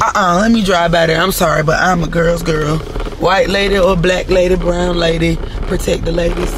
Uh-uh, let me drive by there. I'm sorry, but I'm a girl's girl. White lady or black lady, brown lady, protect the ladies.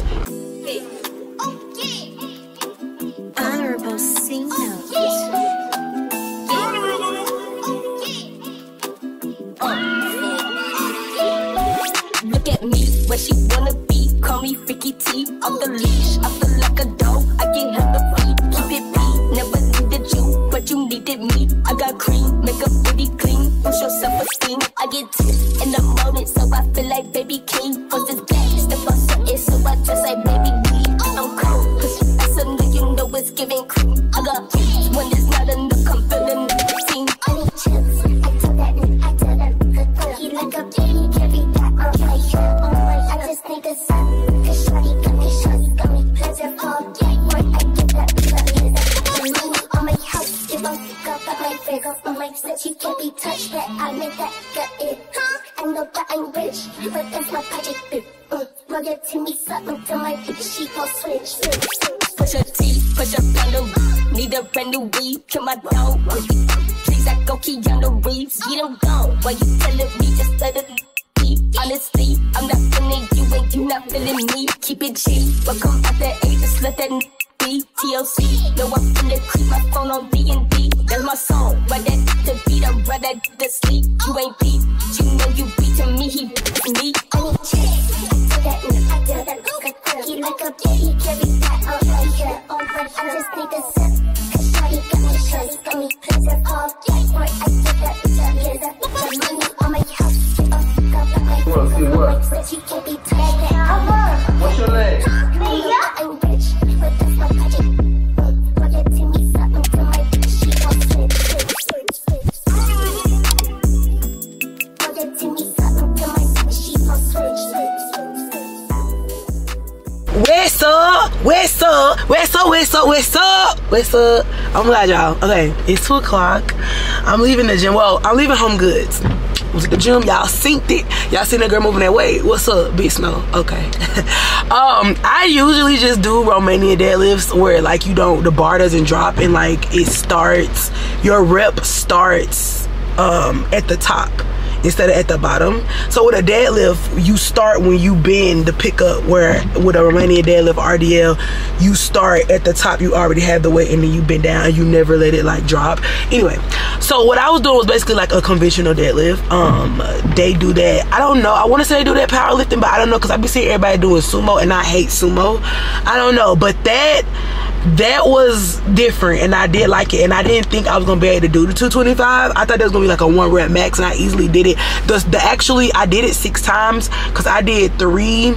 Okay, it's two o'clock. I'm leaving the gym. Well, I'm leaving Home Goods. Was at the gym. Y'all synced it. Y'all seen that girl moving that way. What's up, Big No, Okay. um, I usually just do Romanian deadlifts where like you don't the bar doesn't drop and like it starts. Your rep starts um at the top instead of at the bottom. So with a deadlift, you start when you bend the pickup where with a Romanian deadlift RDL, you start at the top, you already have the weight and then you bend down and you never let it like drop. Anyway, so what I was doing was basically like a conventional deadlift. Um, they do that. I don't know. I want to say they do that powerlifting, but I don't know because I be seeing everybody doing sumo and I hate sumo. I don't know, but that that was different and I did like it and I didn't think I was gonna be able to do the 225 I thought that was gonna be like a one rep max and I easily did it the, the actually I did it six times because I did three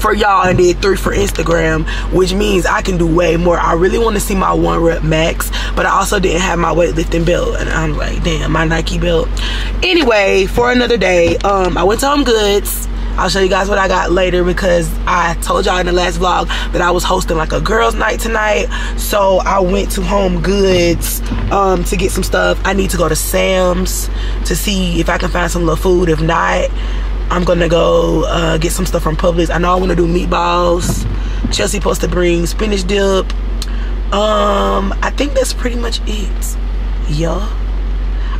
for y'all and did three for Instagram which means I can do way more I really want to see my one rep max but I also didn't have my weightlifting belt and I'm like damn my Nike belt anyway for another day um I went to Home Goods I'll show you guys what I got later because I told y'all in the last vlog that I was hosting like a girls night tonight. So I went to Home Goods um, to get some stuff. I need to go to Sam's to see if I can find some little food. If not, I'm gonna go uh, get some stuff from Publix. I know I wanna do meatballs. Chelsea supposed to bring spinach dip. Um, I think that's pretty much it. Yeah.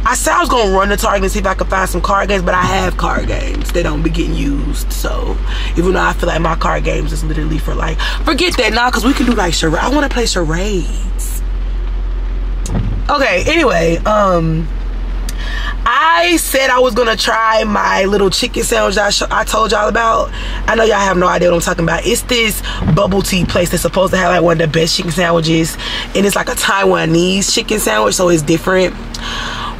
I said I was gonna run to Target and see if I could find some card games, but I have card games. They don't be getting used. So even though I feel like my card games is literally for like forget that now because we can do like charades. I wanna play charades. Okay, anyway, um I said I was gonna try my little chicken sandwich I, I told y'all about. I know y'all have no idea what I'm talking about. It's this bubble tea place that's supposed to have like one of the best chicken sandwiches, and it's like a Taiwanese chicken sandwich, so it's different.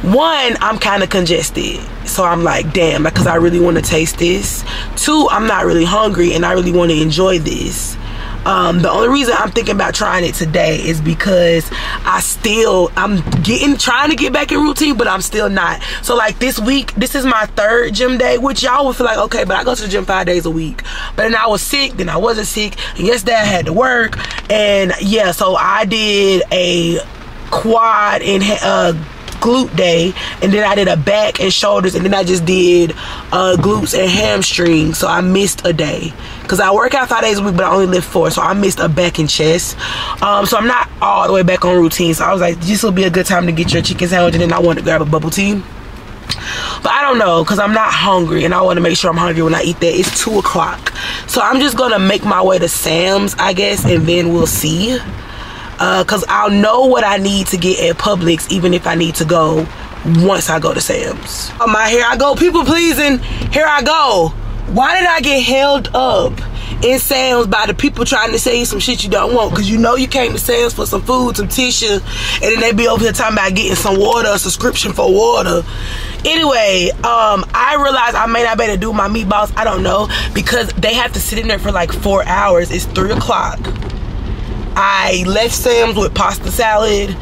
One, I'm kind of congested, so I'm like, damn, because I really want to taste this. Two, I'm not really hungry, and I really want to enjoy this. Um, the only reason I'm thinking about trying it today is because I still I'm getting trying to get back in routine, but I'm still not. So like this week, this is my third gym day, which y'all would feel like okay, but I go to the gym five days a week. But then I was sick, then I wasn't sick, and yesterday I had to work, and yeah, so I did a quad and uh glute day and then I did a back and shoulders and then I just did uh, glutes and hamstrings so I missed a day because I work out five days a week but I only lift four so I missed a back and chest um, so I'm not all the way back on routine so I was like this will be a good time to get your chicken sandwich and then I want to grab a bubble tea But I don't know because I'm not hungry and I want to make sure I'm hungry when I eat that. It's 2 o'clock. So I'm just going to make my way to Sam's, I guess, and then we'll see. Because uh, I'll know what I need to get at Publix even if I need to go once I go to Sam's. Oh my, here I go. People pleasing. Here I go. Why did I get held up? in Sam's by the people trying to say some shit you don't want. Cause you know you came to Sam's for some food, some tissue, and then they be over here talking about getting some water, a subscription for water. Anyway, um, I realized I may not better do my meatballs. I don't know because they have to sit in there for like four hours. It's three o'clock. I left Sam's with pasta salad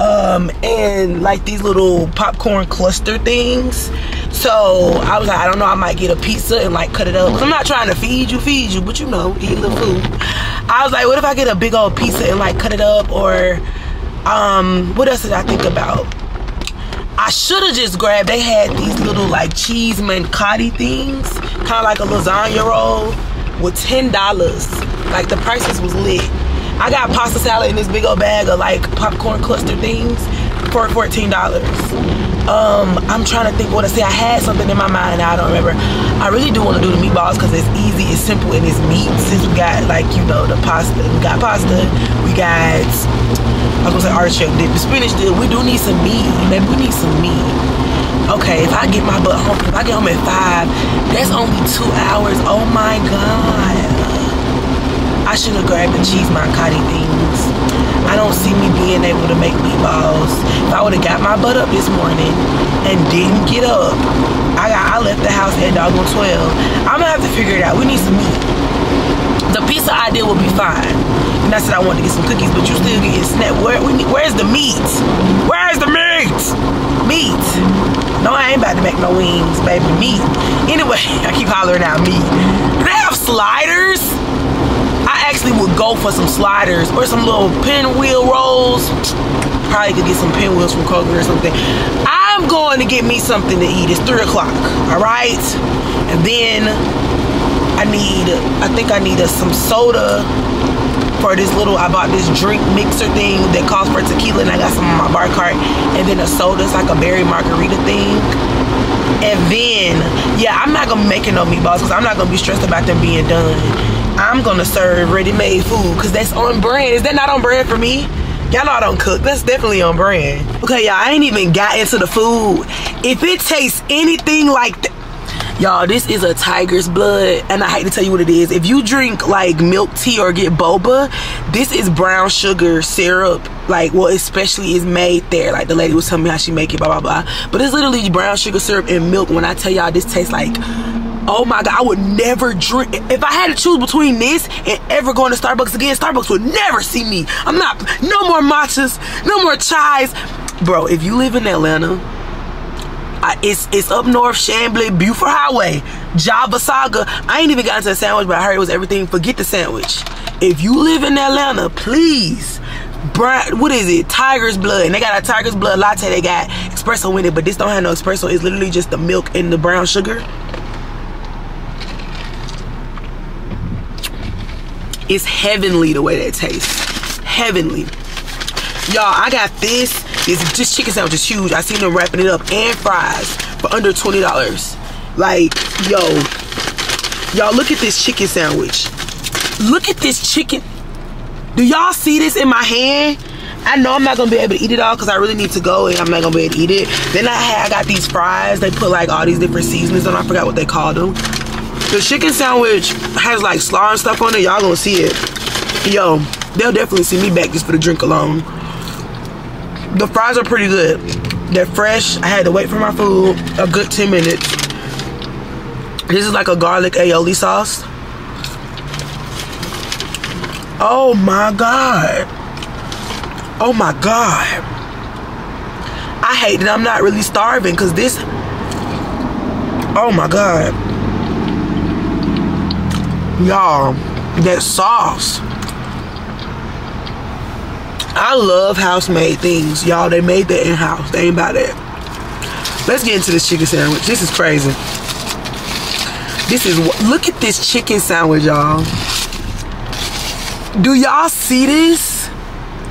um, and like these little popcorn cluster things. So I was like, I don't know, I might get a pizza and like cut it up. I'm not trying to feed you, feed you, but you know, eat the food. I was like, what if I get a big old pizza and like cut it up or um, what else did I think about? I should have just grabbed, they had these little like cheese manicotti things, kind of like a lasagna roll with $10. Like the prices was lit. I got pasta salad in this big old bag of like popcorn cluster things for $14. Um, I'm trying to think what to say. I had something in my mind I don't remember. I really do want to do the meatballs because it's easy, it's simple, and it's meat. Since we got like, you know, the pasta, we got pasta, we got, I was gonna say artichoke dip, the spinach dip. We do need some meat. Maybe we need some meat. Okay, if I get my butt home, if I get home at five, that's only two hours. Oh my God. I should have grabbed the cheese manicotti things. I don't see me being able to make meatballs. If I would have got my butt up this morning and didn't get up, I got I left the house at doggone 12. I'm gonna have to figure it out. We need some meat. The pizza idea will be fine. And I said I wanted to get some cookies, but you still getting snap. Where we need, where's the meat? Where's the meat? Meat. No, I ain't about to make no wings, baby. Meat. Anyway, I keep hollering out meat. Do they have sliders? Actually would go for some sliders or some little pinwheel rolls. Probably could get some pinwheels from Kroger or something. I'm going to get me something to eat. It's 3 o'clock, all right? And then I need, I think I need a, some soda for this little, I bought this drink mixer thing that calls for tequila and I got some on my bar cart. And then a soda, it's like a berry margarita thing. And then, yeah, I'm not gonna make it no meatballs because I'm not gonna be stressed about them being done. I'm gonna serve ready-made food because that's on brand. Is that not on brand for me? Y'all know I don't cook. That's definitely on brand. Okay, y'all, I ain't even got into the food. If it tastes anything like that, y'all, this is a tiger's blood, and I hate to tell you what it is. If you drink like milk tea or get boba, this is brown sugar syrup. Like, well, especially is made there. Like the lady was telling me how she make it, blah blah blah. But it's literally brown sugar syrup and milk. When I tell y'all, this tastes like Oh my god, I would never drink. If I had to choose between this and ever going to Starbucks again, Starbucks would never see me. I'm not, no more matchas, no more chais. Bro, if you live in Atlanta, I, it's it's up north, Chamblee, Buford Highway, Java Saga. I ain't even gotten to the sandwich, but I heard it was everything. Forget the sandwich. If you live in Atlanta, please what is it? Tiger's blood. And they got a tiger's blood latte. They got espresso in it, but this don't have no espresso. It's literally just the milk and the brown sugar. It's heavenly the way that tastes. Heavenly. Y'all, I got this. This, this chicken sandwich is huge. I seen them wrapping it up and fries for under $20. Like, yo. Y'all, look at this chicken sandwich. Look at this chicken. Do y'all see this in my hand? I know I'm not gonna be able to eat it all because I really need to go and I'm not gonna be able to eat it. Then I had, I got these fries. They put like all these different seasonings on. I forgot what they called them. The chicken sandwich has like slaw and stuff on it. Y'all gonna see it. Yo, they'll definitely see me back just for the drink alone. The fries are pretty good. They're fresh. I had to wait for my food a good 10 minutes. This is like a garlic aioli sauce. Oh my God. Oh my God. I hate that I'm not really starving because this, oh my God. Y'all, that sauce. I love house-made things. Y'all, they made that in-house. They ain't about that. Let's get into this chicken sandwich. This is crazy. This is, look at this chicken sandwich, y'all. Do y'all see this?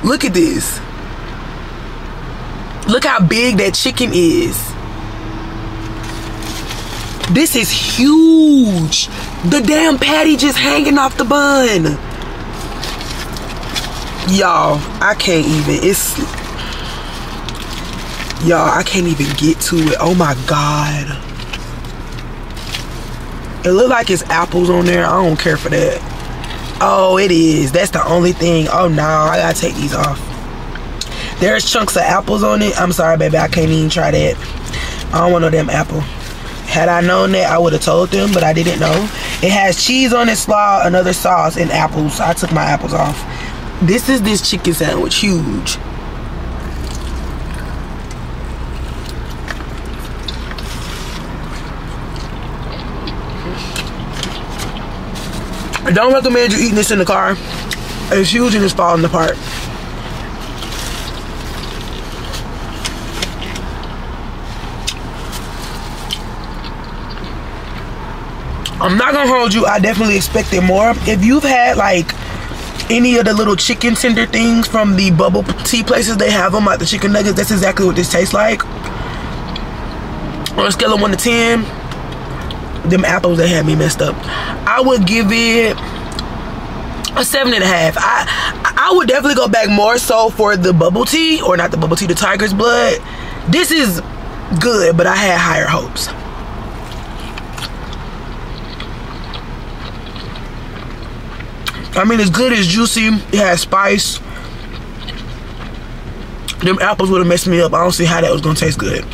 Look at this. Look how big that chicken is. This is huge. The damn patty just hanging off the bun. Y'all, I can't even. It's y'all. I can't even get to it. Oh my god. It look like it's apples on there. I don't care for that. Oh, it is. That's the only thing. Oh no, I gotta take these off. There's chunks of apples on it. I'm sorry, baby. I can't even try that. I don't want no damn apple. Had I known that, I would have told them, but I didn't know. It has cheese on it, slaw, another sauce, and apples. I took my apples off. This is this chicken sandwich. Huge. I don't recommend you eating this in the car. It's huge and it's falling apart. I'm not gonna hold you. I definitely expected more. If you've had like any of the little chicken tender things from the bubble tea places, they have them like the chicken nuggets. That's exactly what this tastes like. On a scale of one to ten, them apples they had me messed up. I would give it a seven and a half. I I would definitely go back more so for the bubble tea or not the bubble tea, the tiger's blood. This is good, but I had higher hopes. I mean, it's good, it's juicy, it has spice. Them apples would have messed me up. I don't see how that was gonna taste good.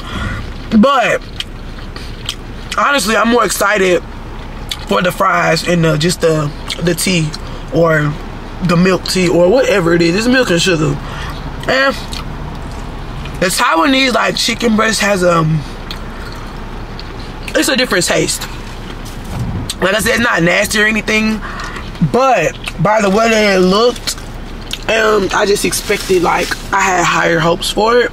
But honestly, I'm more excited for the fries and the, just the the tea or the milk tea or whatever it is. It's milk and sugar. And the Taiwanese like chicken breast has um it's a different taste. Like I said, it's not nasty or anything, but by the way that it looked, um, I just expected like I had higher hopes for it.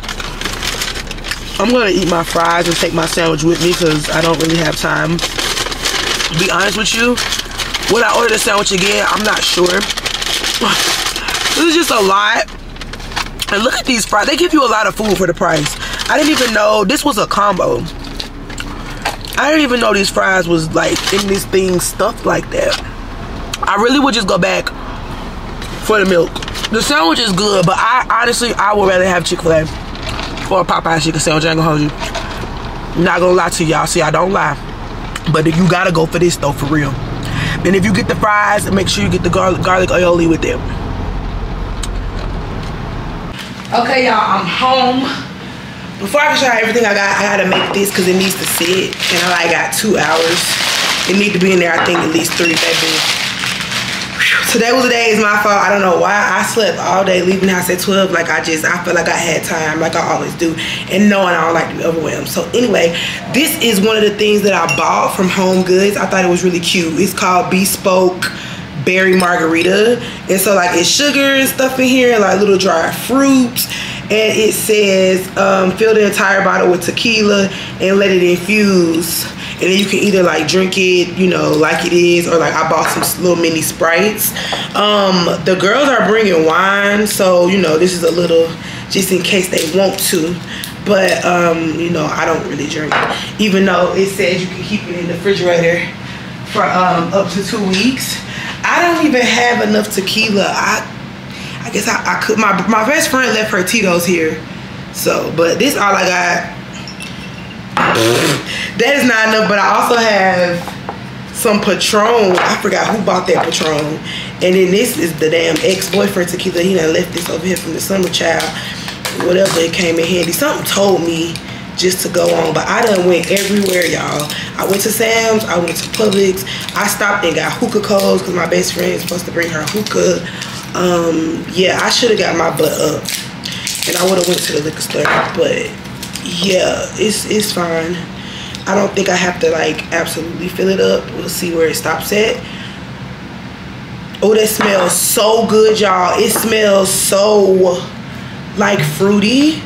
I'm gonna eat my fries and take my sandwich with me because I don't really have time. To be honest with you, would I order the sandwich again? I'm not sure. This is just a lot. And look at these fries. They give you a lot of food for the price. I didn't even know this was a combo. I didn't even know these fries was like in this thing stuffed like that. I really would just go back for the milk. The sandwich is good, but I honestly I would rather have Chick-fil-A or a Popeye chicken sandwich. I ain't gonna hold you. Not gonna lie to y'all. See, I don't lie. But you gotta go for this though, for real. And if you get the fries, make sure you get the garlic, garlic aioli with them. Okay, y'all, I'm home. Before I can you everything I got, I gotta make this because it needs to sit. And I like got two hours. It need to be in there, I think, at least three, baby. Today was the day, it's my fault. I don't know why I slept all day leaving the house at 12. Like I just, I felt like I had time, like I always do. And knowing I don't like to be overwhelmed. So anyway, this is one of the things that I bought from Home Goods. I thought it was really cute. It's called Bespoke Berry Margarita. And so like it's sugar and stuff in here, like little dried fruits. And it says, um, fill the entire bottle with tequila and let it infuse and then you can either like drink it you know like it is or like i bought some little mini sprites. Um the girls are bringing wine so you know this is a little just in case they want to. But um you know i don't really drink. Even though it says you can keep it in the refrigerator for um up to two weeks. I don't even have enough tequila. I i guess i, I could my my best friend left her tito's here. So but this all i got that is not enough, but I also have some Patron. I forgot who bought that Patron. And then this is the damn ex-boyfriend tequila. He done left this over here from the summer child. Whatever, it came in handy. Something told me just to go on, but I done went everywhere, y'all. I went to Sam's, I went to Publix. I stopped and got hookah coals because my best friend is supposed to bring her hookah. Um, yeah, I should have got my butt up. And I would have went to the liquor store, but yeah, it's it's fine. I don't think I have to like absolutely fill it up. We'll see where it stops at. Oh, that smells so good, y'all. It smells so like fruity.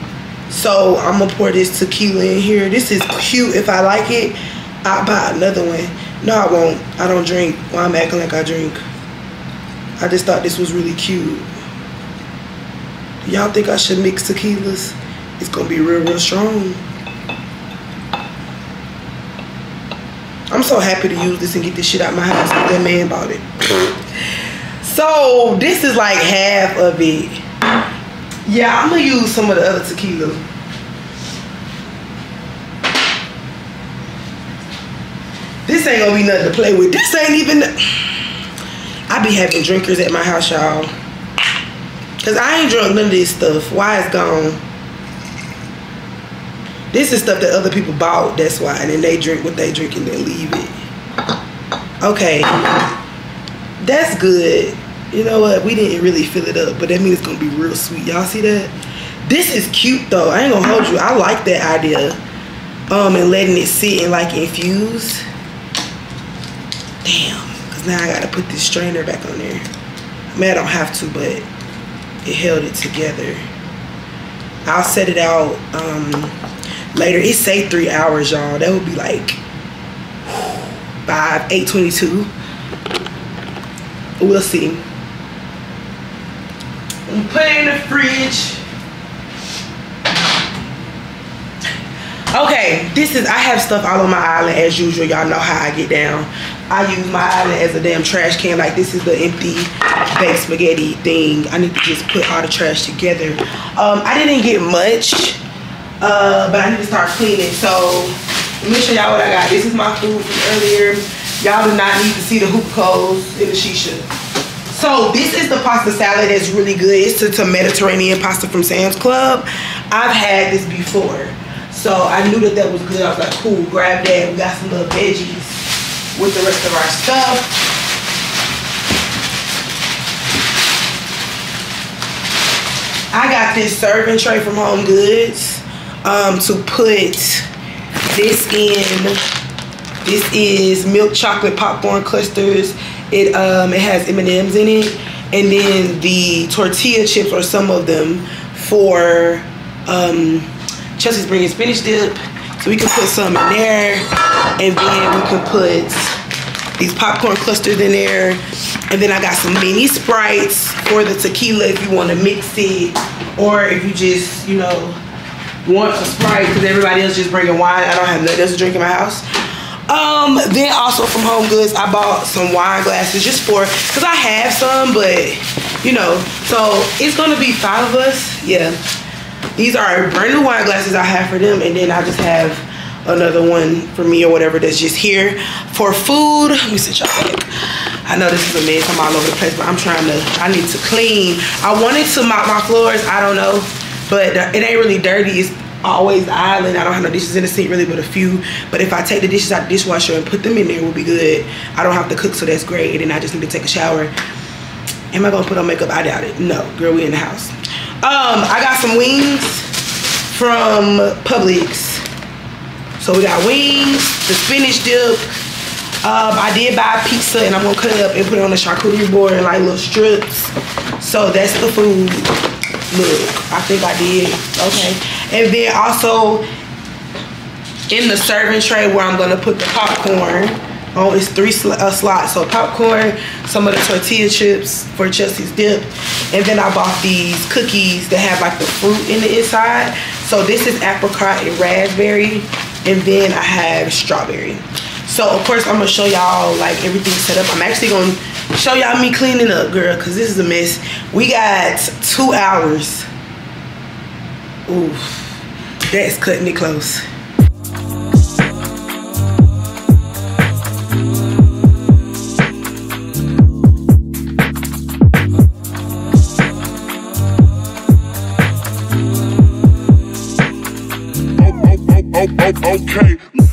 So I'm gonna pour this tequila in here. This is cute. If I like it, I'll buy another one. No, I won't. I don't drink. Well, I'm acting like I drink. I just thought this was really cute. Y'all think I should mix tequilas? It's gonna be real, real strong. I'm so happy to use this and get this shit out my house. That man bought it. So this is like half of it. Yeah, I'm gonna use some of the other tequila. This ain't gonna be nothing to play with. This ain't even. I be having drinkers at my house, y'all. Cause I ain't drunk none of this stuff. Why it's gone? This is stuff that other people bought. That's why, and then they drink what they drink and then leave it. Okay, that's good. You know what? We didn't really fill it up, but that means it's gonna be real sweet. Y'all see that? This is cute though. I ain't gonna hold you. I like that idea. Um, and letting it sit and like infuse. Damn, cause now I gotta put this strainer back on there. I mean, I don't have to, but it held it together. I'll set it out um, later. It say three hours, y'all. That would be like five, eight twenty-two. We'll see. I'm put in the fridge. Okay, this is I have stuff all on my island as usual. Y'all know how I get down. I use my island as a damn trash can. Like this is the empty baked spaghetti thing. I need to just put all the trash together. Um, I didn't get much, uh, but I need to start cleaning. So let me show y'all what I got. This is my food from earlier. Y'all do not need to see the hookah coals in the shisha. So this is the pasta salad that's really good. It's a, a Mediterranean pasta from Sam's Club. I've had this before. So I knew that that was good. I was like, cool, grab that. We got some little veggies with the rest of our stuff. I got this serving tray from Home Goods um, to put this in. This is milk chocolate popcorn clusters. It um, it has M&Ms in it, and then the tortilla chips or some of them for um, Chelsea's bringing spinach dip. So we can put some in there, and then we can put these popcorn clusters in there. And then I got some mini Sprites for the tequila if you want to mix it. Or if you just, you know, want a Sprite because everybody else just bringing wine. I don't have nothing else to drink in my house. Um, then also from Home Goods, I bought some wine glasses just for, because I have some, but, you know, so it's going to be five of us. Yeah. These are brand new wine glasses I have for them. And then I just have another one for me or whatever that's just here for food. Let me sit y'all back. I know this is a mess. I'm all over the place, but I'm trying to, I need to clean. I wanted to mop my floors. I don't know, but it ain't really dirty. It's always island. I don't have no dishes in the sink really, but a few. But if I take the dishes out the dishwasher and put them in there, it will be good. I don't have to cook, so that's great. And I just need to take a shower. Am I gonna put on makeup? I doubt it. No, girl, we in the house. Um, I got some wings from Publix. So we got wings, the spinach dip. Um, I did buy pizza and I'm gonna cut it up and put it on the charcuterie board in like little strips. So that's the food. Look, I think I did. Okay. And then also in the serving tray where I'm gonna put the popcorn. Oh, it's three sl uh, slots. So popcorn, some of the tortilla chips for Chelsea's dip, and then I bought these cookies that have like the fruit in the inside. So this is apricot and raspberry, and then I have strawberry. So of course I'm gonna show y'all like everything set up. I'm actually gonna show y'all me cleaning up, girl, cause this is a mess. We got two hours. Oof, that's cutting it close. okay,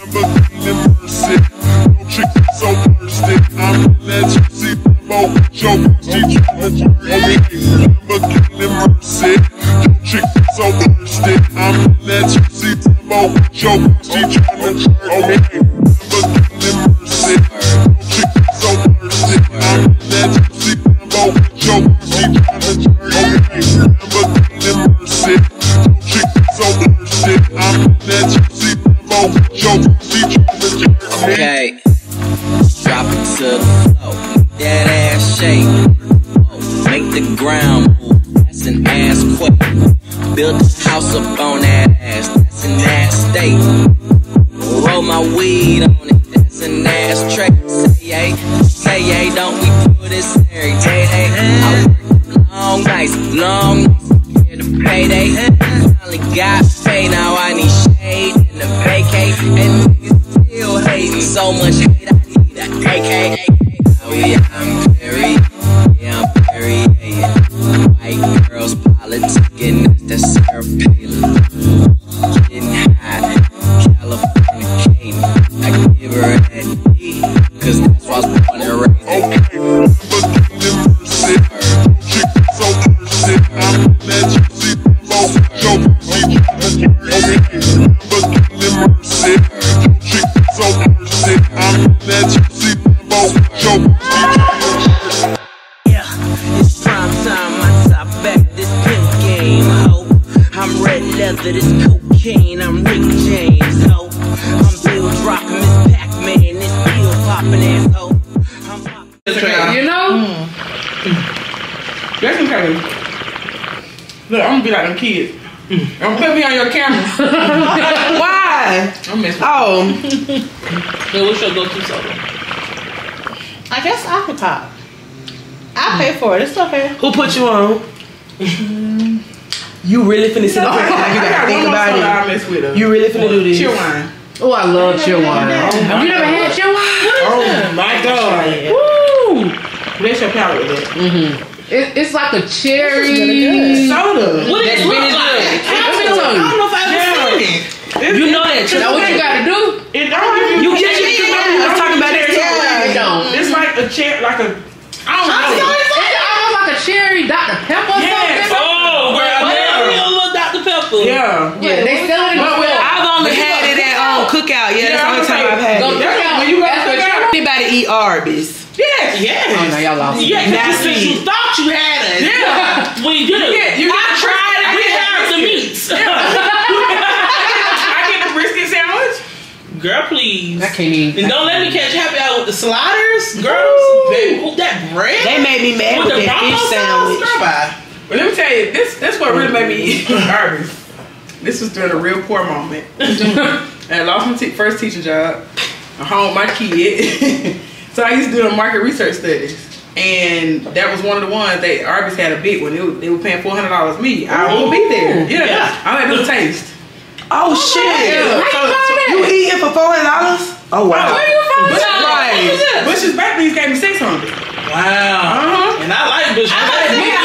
your palate with that. It, it's like a cherry Soda. What That's it look really like? good. Let me tell you. know if I've ever seen it. It's- You know that. it's- Now what you gotta do? It don't You you. get you can remember we was talking about this too. It don't. It's like a cherry, like a. I don't know. It's almost like a cherry Dr. Pepper or Yes. Oh, girl, Well, yeah. a little Dr. Pepper. Yeah. Yeah, they sell it in the But with- store. I've only had it at um, cookout. Yeah, that's the only time I've had Go it. check out. When you go to what the you- Anybody eat Arby's? Yes. Yes. Oh, no, y'all lost. me. Yeah, Now since you thought you had us. Yeah. We do. get- you I the tried it. We I get have the the brisket. meats. I get the brisket sandwich. Girl, please. I can't even. And don't let me catch happy out with the sliders. Girls, baby, who- that bread. They made me mad with with the that fish sauce. sandwich. Girl, bye. But let me tell you, this this what really made me eat Arby's. This was during a real poor moment. And I lost my first teaching job. I home my kid. so I used to do the market research studies. And that was one of the ones that Arby's had a big one. They were, they were paying four hundred dollars me. I won't be there. Yeah, Yeah. I like the taste. Oh shit! Yeah. So, so, You eating for four hundred dollars? Oh wow! Where you from? Bush Right. Bush's Bakeries gave me six hundred. Wow. Uh-huh. And I like Bush. Before you did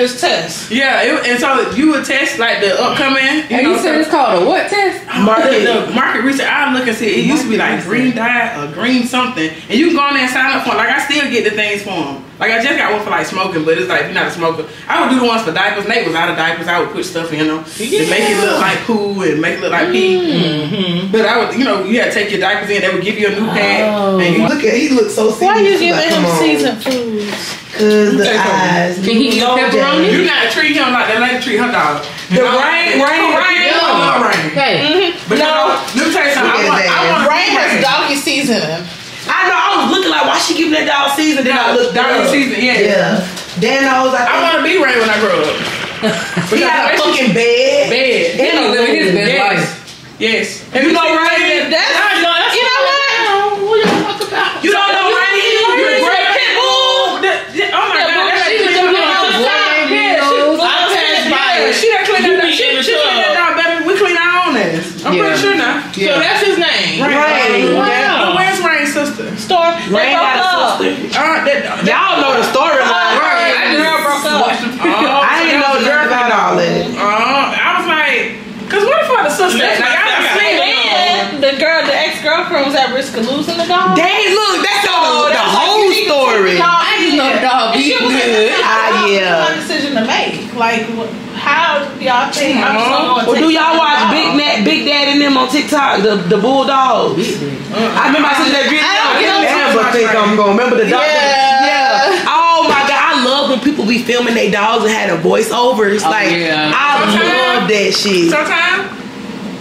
this test. Yeah, it, and so you would test like the upcoming. You And know, you said so- it's called a what test? market the market research. I look and see it used to be like green dye or green something, and you can go on there and sign up for. it. Like I still get the things for them. Like I just got one for like smoking, but it's like if you're not a smoker, I would do the ones for diapers. Nate was out of diapers. I would put stuff in them to make it look like poo and make it look like pee. Mm-hmm. But I would, you know, you had to take your diapers in. They would give you a new pad, and oh. you Look at he looks so serious. Why you He's like, giving him come on. seasoned foods? Cause the Okay, come on. eyes. Can he eat pepperoni? you not treat him like that lady treat her dog. The rain, rain, rain, rain. I love rain. Hey, But no, mm-hmm. let me tell you something. I Look want, I that. want Rain has doggy seasoning. I know. I was looking like, why she giving that dog season? Then I looked doggy up. season, yeah. Yeah. Then I was like, I want to be Rain when I grow up. he got a fucking bed. bed. he don't live his best Yes. life. Yes. You know Rain? That's, I know, that's you know what? What you talk about? You don't know Rain? You You a great great pit bull. Oh my God. That's She like was cleaning doing up all the the time. gourmet Yeah, she- meals. I passed by Yeah, it. she done cleaned You that. be She, in the she cleaned that tub. dog, baby. We clean our own ass. I'm Yeah. Pretty sure now. So that's his name. Rain. Yeah. But where's Rain's sister? Store. Rain got a sister. Uh, that, that, Y'all know the storyline. Right. I Girl broke up. Oh, I didn't know was nothing girl about all that. Uh, I was like, cause what if I the sister? That's Like, I that's done my- seen it. The girl, the ex-girlfriend was at risk of losing the dog. Dang, look, that's the, the that's whole you story. take the dog I just know the dog And she was like, good. "This is Ah, yeah. hard decision to make. Like, wh- how do y'all think I'm just gonna Well, do y'all watch? Big Nat, Big Dad and them on TikTok? The the bulldogs. I remember I seen that video. I don't get Damn, on but think I'm gonna remember the dog. Yeah. Oh my god, I love when people be filming their dogs and had a voiceover voiceovers. Oh, like yeah. I love that shit. Sometimes,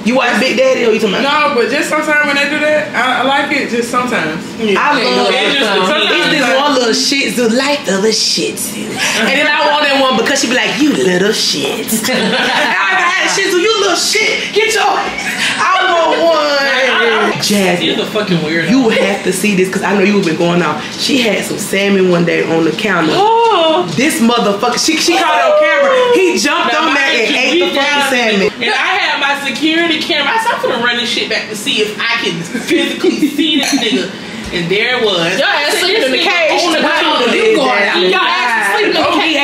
You watch Big Daddy or you talking about? no, but just sometimes when they do that, I, I like it. Just sometimes. I love it. the It's this one little Shih Tzu, like the little shit. And then I want that one because she be like, you little shit. I had Shih Tzu, you little shit. Get your, I want one. Jasmine. You're the fucking weirdo. You have to see this because I know you have been going off. She had some salmon one day on the counter. Oh. This motherfucker, she, she caught it on camera. He jumped Now, on that and you, ate we the fucking salmon. And I had my security camera. I said, I'm gonna run this shit back to see if I can physically see this nigga. And there it was. Your ass sleeping in the cage On the tonight. counter. You going Exactly. Your ass sleeping in the cage.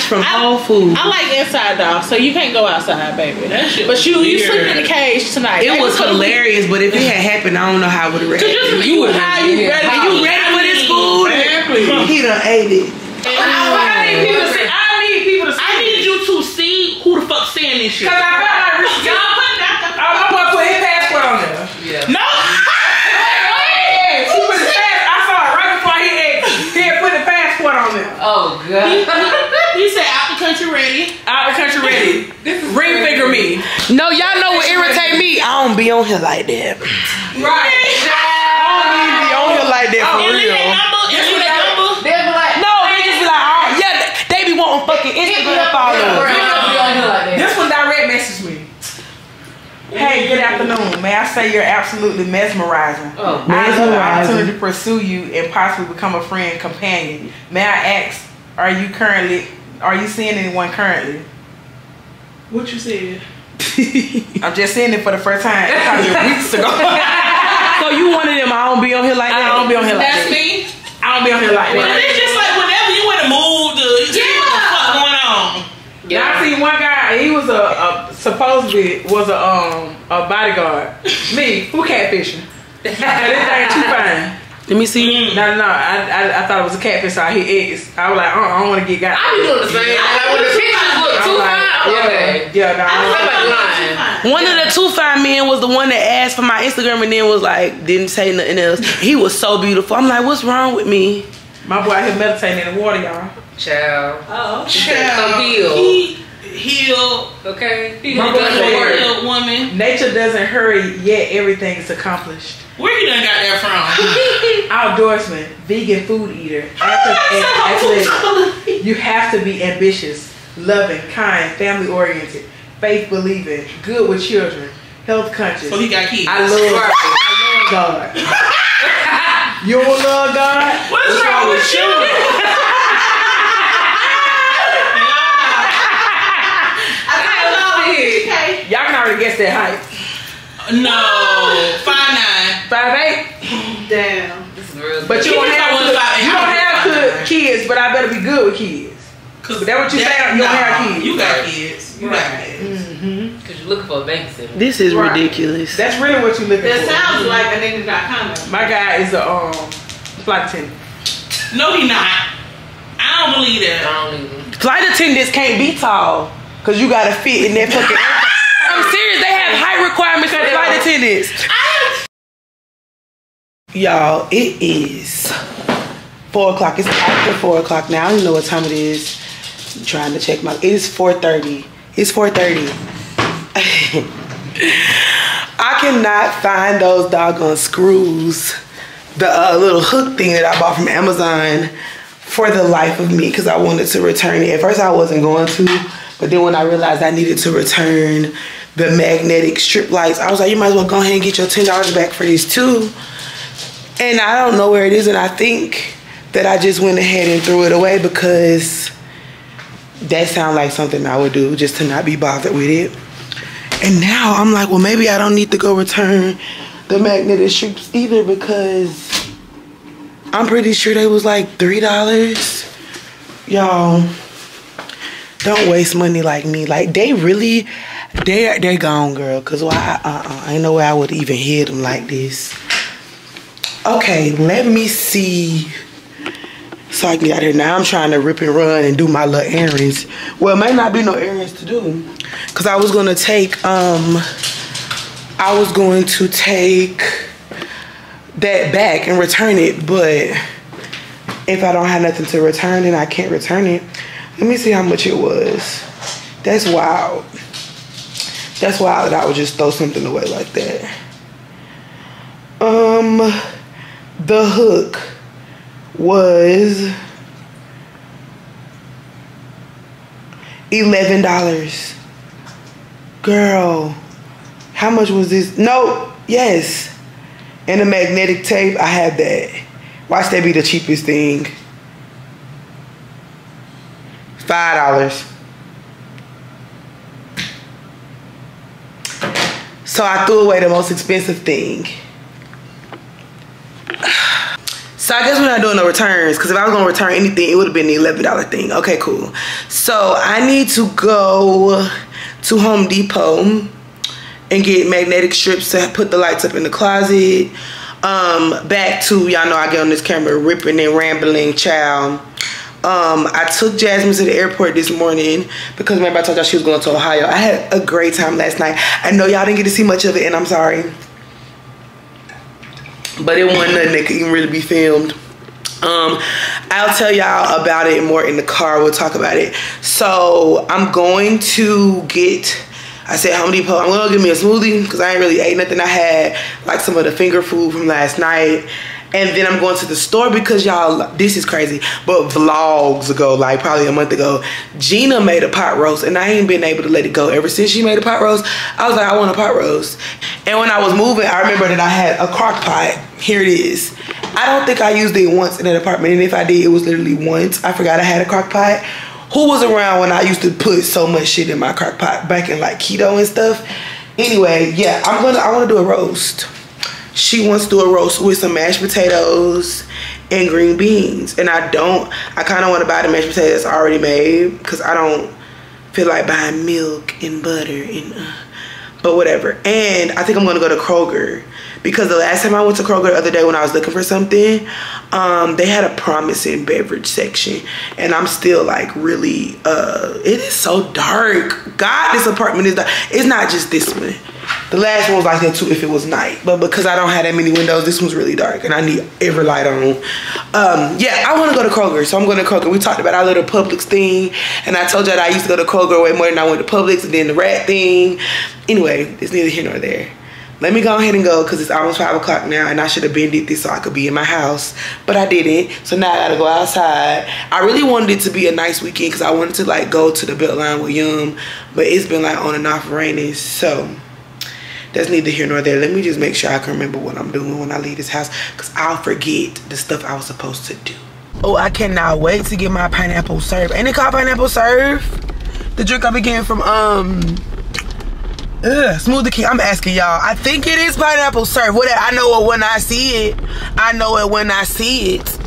He ate your Nah, fish from I- Whole Foods. I like inside dogs, so you can't go outside, baby. That shit but was you you sleep in the cage tonight. It Baby, was for the week. hilarious, but if it had happened, I don't know how I would have Cause reacted. you, you how you ready? Are you ready for this food? Exactly. He done ate it. Oh, I need people to see. I need people to see. I need you to see who the fuck saying this shit. Cause I felt like Rich- Y'all put that Oh, my boy put his passport on there. Yeah. No. Hey, he put his pass- I saw it right before he ate. He put the passport on there. Oh god. He said out the country ready. Out the country ready. Ring figure me. No, y'all know what irritate me. I don't be on here like that. Right. I don't even be on here like that oh, for real. that number. And leave that number. They'll like, No, they just be like, oh, yeah, they be wanting fucking Instagram followers. This one direct messaged me. Hey, good afternoon. May I say you're absolutely mesmerizing. Oh. I have the opportunity to pursue you and possibly become a friend, companion. May I ask, are you currently, are you seeing anyone currently? What you said? I'm just seeing it for the first time. It's probably weeks ago. So you one of them, I don't be on here like that. I don't be on here like That's that. That's me. I don't be on here like But that. it's just like whenever you in the mood to see what the fuck going on. Now I see one guy. He was a, a supposedly was a um a bodyguard. Me, who catfishing? this thing too fine. Let me see. No, no, no. I, I, I thought it was a catfish. So I hit eggs. I was like, uh, I don't want to get got. I be doing the same. Like when the pictures look I'm too like, fine, I'm yeah, like, yeah, no, I I'm like lying. One of the two fine men was the one that asked for my Instagram and then was like, didn't say nothing else. He was so beautiful. I'm like, what's wrong with me? My boy out here meditating in the water, y'all. Child. Oh, Come heal. He healed. Okay. He My done boy said- Healed woman. Nature doesn't hurry, yet everything is accomplished. Where you done got that from? Outdoorsman, vegan food eater, active, athletic. You have to be ambitious, loving, kind, family oriented, faith believing, good with children, health conscious. so he got kids. I love, I love God. you don't love God? What's wrong with you? okay. Y'all can already guess that height. No. Five nine. Five eight. Damn. This is real. But you Even don't have was good, five you don't have be good kids, but I better be good with kids. Cause But that what you say. You don't have kids. You got kids. You got kids. Because you're looking for a babysitter. This is Right. ridiculous. That's really what you're looking That for. sounds like a nigga got condoms. My guy is a um flight attendant. No, he not. I don't believe that. I don't even. Flight attendants can't be tall because you gotta fit in that fucking. I'm serious. They have height requirements for flight attendants. Y'all, it is four o'clock. It's after four o'clock now. I don't know what time it is. I'm trying to check my. It is four thirty. It's four thirty. I cannot find those doggone screws, the uh, little hook thing that I bought from Amazon for the life of me because I wanted to return it. At first, I wasn't going to, but then when I realized I needed to return the magnetic strip lights, I was like, you might as well go ahead and get your $10 back for these too. And I don't know where it is, and I think that I just went ahead and threw it away because that sounds like something I would do just to not be bothered with it. And now I'm like, well, maybe I don't need to go return the magnetic strips either because I'm pretty sure they was like three dollars. Y'all, don't waste money like me. Like they really, they they gone, girl. Cause why? Uh, uh, ain't no way I would even hit them like this. Okay, let me see. So I can get out here. Now I'm trying to rip and run and do my little errands. Well, might not be no errands to do. Cause I was gonna take um I was going to take that back and return it, but if I don't have nothing to return, then I can't return it. Let me see how much it was. That's wild. That's why that I would just throw something away like that. Um, the hook was eleven dollars. Girl, how much was this? No, yes. And the magnetic tape, I have that. Watch that be the cheapest thing. Five dollars. So I threw away the most expensive thing. So I guess we're not doing no returns because if I was gonna return anything, it would have been the eleven dollar thing. Okay, cool. So I need to go to Home Depot and get magnetic strips to put the lights up in the closet. Um, back to y'all know I get on this camera ripping and rambling, child. Um, I took Jasmine to the airport this morning because remember I told y'all she was going to Ohio. I had a great time last night. I know y'all didn't get to see much of it, and I'm sorry but it wasn't nothing that could even really be filmed. Um, I'll tell y'all about it more in the car. We'll talk about it. So I'm going to get. I said Home Depot. I'm gonna give me a smoothie because I ain't really ate nothing. I had like some of the finger food from last night. And then I'm going to the store because y'all, this is crazy. But vlogs ago, like probably a month ago, Gina made a pot roast and I ain't been able to let it go ever since she made a pot roast. I was like, I want a pot roast. And when I was moving, I remember that I had a crock pot. Here it is. I don't think I used it once in that apartment. And if I did, it was literally once. I forgot I had a crock pot. Who was around when I used to put so much shit in my crock pot back in like keto and stuff? Anyway, yeah, I'm gonna, I wanna do a roast she wants to do a roast with some mashed potatoes and green beans. And I don't, I kind of want to buy the mashed potatoes already made because I don't feel like buying milk and butter and, uh, but whatever. And I think I'm going to go to Kroger because the last time I went to Kroger the other day when I was looking for something, um, they had a promising beverage section. And I'm still like really, uh, it is so dark. God, this apartment is dark. It's not just this one. The last one was like that too if it was night. But because I don't have that many windows, this one's really dark and I need every light on. Um, yeah, I want to go to Kroger. So I'm going to Kroger. We talked about our little Publix thing. And I told you that I used to go to Kroger way more than I went to Publix and then the rat thing. Anyway, it's neither here nor there. Let me go ahead and go because it's almost 5 o'clock now and I should have been this so I could be in my house. But I didn't. So now I got to go outside. I really wanted it to be a nice weekend because I wanted to like go to the Beltline with Yum. But it's been like on and off raining. So that's neither here nor there. Let me just make sure I can remember what I'm doing when I leave this house because I'll forget the stuff I was supposed to do. Oh, I cannot wait to get my pineapple surf. Ain't it called pineapple surf? The drink I began from, um, ugh, Smoothie King. I'm asking y'all. I think it is pineapple surf. What I know it when I see it. I know it when I see it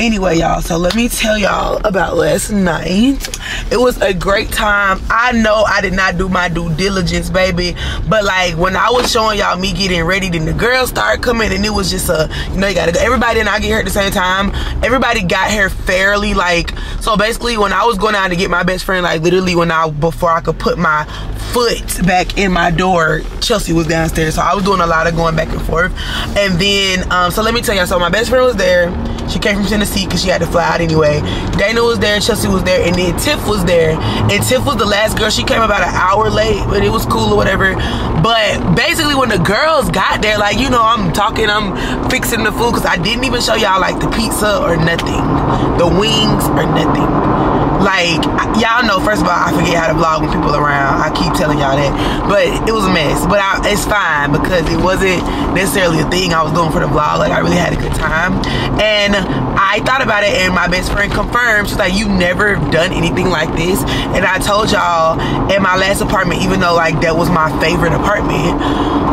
anyway y'all so let me tell y'all about last night. It was a great time. I know i did not do my due diligence baby but like when i was showing y'all me getting ready then the girls started coming and it was just a you know you gotta go. Everybody and i get here at the same time. Everybody got here fairly like so basically when i was going out to get my best friend like literally when i before i could put my foot back in my door chelsea was downstairs. So i was doing a lot of going back and forth. And then um so let me tell y'all so my best friend was there. She came from tennessee because she had to fly out anyway. Dana was there chelsea was there and then tiff was there. And tiff was the last girl. She came about an hour late but it was cool or whatever. But basically when the girls got there like you know i'm talking i'm fixing the food because i didn't even show y'all like the pizza or nothing. The wings or nothing like y'all know first of all i forget how to vlog when people around. I keep telling y'all that. But it was a mess. But I, it's fine because it wasn't necessarily a thing i was doing for the vlog. Like i really had a good time. And i thought about it and my best friend confirmed. She's like You've never done anything like this. And i told y'all in my last apartment even though like that was my favorite apartment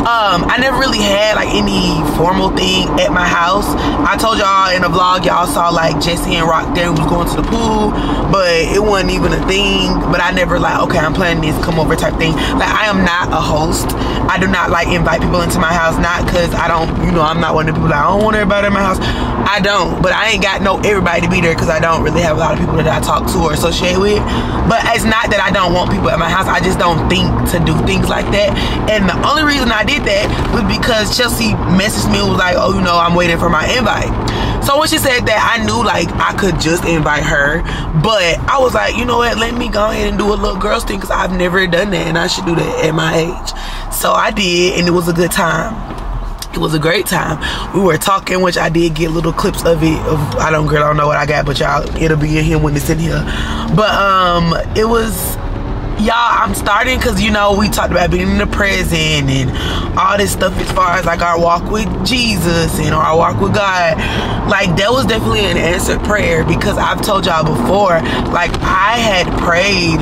um i never really had like any formal thing at my house. I told y'all in a vlog y'all saw like jesse and rock there was going to the pool. But it wasn't even a thing but i never like okay i'm planning this come over type thing. Like i am not a host. I do not like invite people into my house not because i don't you know i'm not one of the people that i don't want everybody in my house. I don't but i ain't got no everybody to be there because i don't really have a lot of people that i talk to or associate with. But it's not that i don't want people at my house. I just don't think to do things like that. And the only reason i did that was because chelsea messaged me and was like oh you know i'm waiting for my invite so when she said that, I knew like I could just invite her, but I was like, you know what? Let me go ahead and do a little girls thing because I've never done that, and I should do that at my age. So I did, and it was a good time. It was a great time. We were talking, which I did get little clips of it. Of I don't, girl, I don't know what I got, but y'all, it'll be in here when it's in here. But um, it was y'all, I'm starting because you know we talked about being in the present and all this stuff as far as like our walk with Jesus and our walk with God. Like that was definitely an answered prayer because I've told y'all before, like I had prayed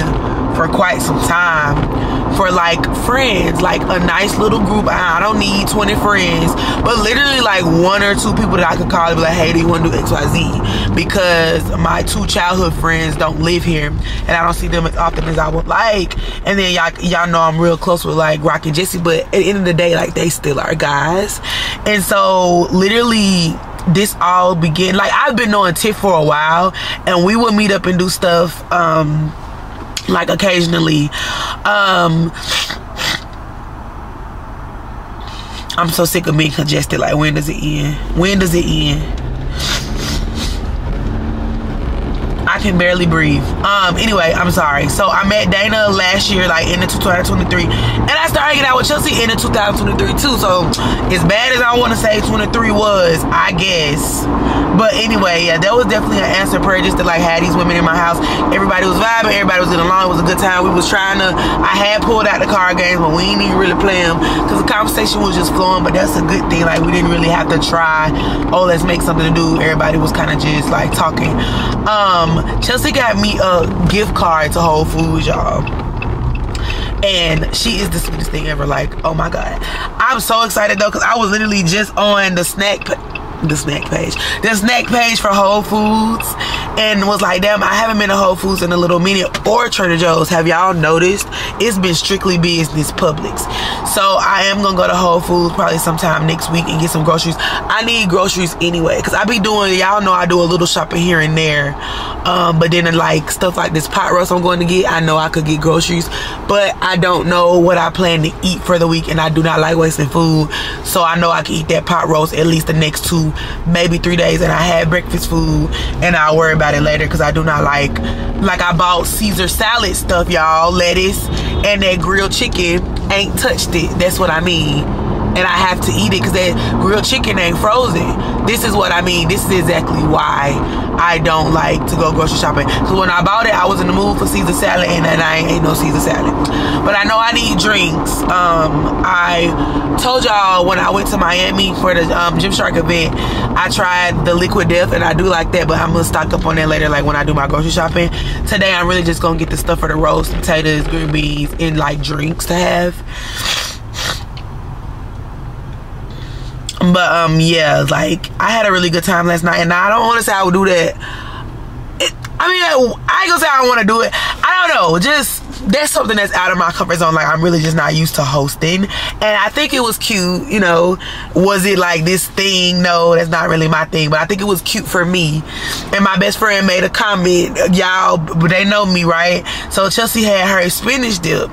for quite some time for like friends, like a nice little group. I don't need 20 friends, but literally like one or two people that I could call and be like, hey, do you want to do XYZ? Because my two childhood friends don't live here and I don't see them as often as I would like. And then y'all, y'all know I'm real close with like Rock and Jesse, but at the end of the day, like they still are guys. And so literally this all began like I've been knowing Tiff for a while and we would meet up and do stuff um like occasionally. Um i'm so sick of being congested. Like when does it end? When does it end I can barely breathe. Um, anyway, I'm sorry. So I met Dana last year, like in the 2023, and I started hanging out with Chelsea in the 2023 too. So as bad as I want to say 23 was, I guess. But anyway, yeah, that was definitely an answer prayer just to like have these women in my house. Everybody was vibing, everybody was getting along. It was a good time. We was trying to. I had pulled out the card games, but we didn't even really play them because the conversation was just flowing. But that's a good thing. Like we didn't really have to try. Oh, let's make something to do. Everybody was kind of just like talking. Um, Chelsea got me a gift card to Whole Foods, y'all. And she is the sweetest thing ever like oh my god. I'm so excited though because i was literally just on the snack the snack page. The snack page for whole foods. And was like damn i haven't been to whole foods in a little minute. Or trader joe's. Have y'all noticed? It's been strictly business publix. So i am gonna go to whole foods probably sometime next week and get some groceries. I need groceries anyway because i be doing y'all know i do a little shopping here and there. Um, but then like stuff like this pot roast i'm going to get i know i could get groceries. But i don't know what i plan to eat for the week and i do not like wasting food. So i know i can eat that pot roast at least the next two maybe three days and I had breakfast food and I'll worry about it later because I do not like like I bought Caesar salad stuff y'all lettuce and that grilled chicken ain't touched it. That's what I mean and I have to eat it because that grilled chicken ain't frozen. This is what I mean. This is exactly why I don't like to go grocery shopping. Because when I bought it, I was in the mood for Caesar salad, and I ain't no Caesar salad. But I know I need drinks. Um, I told y'all when I went to Miami for the um, Gymshark event, I tried the Liquid Death, and I do like that. But I'm gonna stock up on that later, like when I do my grocery shopping. Today, I'm really just gonna get the stuff for the roast, potatoes, green beans, and like drinks to have. But um, yeah, like I had a really good time last night, and I don't want to say I would do that. It, I mean, I, I ain't gonna say I want to do it. I don't know, just that's something that's out of my comfort zone. Like I'm really just not used to hosting, and I think it was cute. You know, was it like this thing? No, that's not really my thing. But I think it was cute for me. And my best friend made a comment. Y'all, they know me, right? So Chelsea had her spinach dip.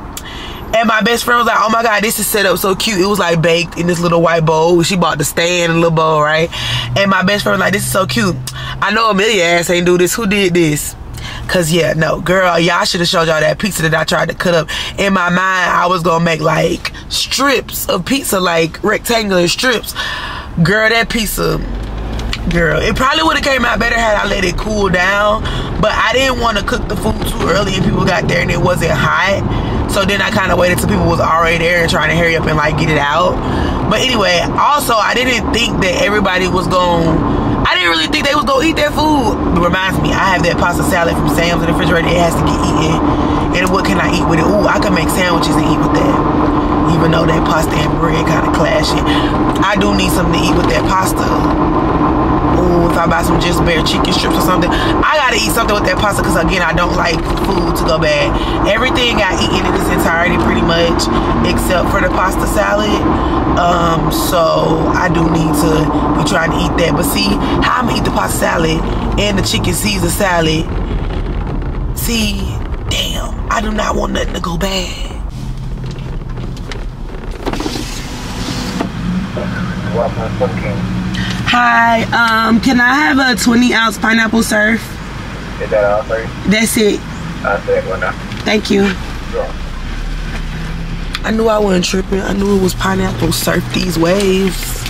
And my best friend was like, oh my God, this is set up so cute. It was like baked in this little white bowl. She bought the stand and little bowl, right? And my best friend was like, this is so cute. I know Amelia ass ain't do this. Who did this? Cause yeah, no, girl, y'all should have showed y'all that pizza that I tried to cut up. In my mind, I was gonna make like strips of pizza, like rectangular strips. Girl, that pizza girl it probably would have came out better had i let it cool down but i didn't want to cook the food too early and people got there and it wasn't hot so then i kind of waited till people was already there and trying to hurry up and like get it out but anyway also i didn't think that everybody was going I didn't really think they was gonna eat that food. It reminds me, I have that pasta salad from Sam's in the refrigerator. It has to get eaten. And what can I eat with it? Ooh, I can make sandwiches and eat with that. Even though that pasta and bread kind of clashing. I do need something to eat with that pasta. Ooh, if I buy some just bare chicken strips or something, I gotta eat something with that pasta because again, I don't like food to go bad. Everything I eat in its entirety pretty much, except for the pasta salad. Um, so I do need to be trying to eat that. But see, how I'm gonna eat the pasta salad and the chicken Caesar salad. See, damn, I do not want nothing to go bad. Hi, um, can I have a 20 ounce pineapple surf? Is that all three? That's it. I said one now. Thank you. Sure. I knew I wasn't tripping. I knew it was pineapple surf these waves.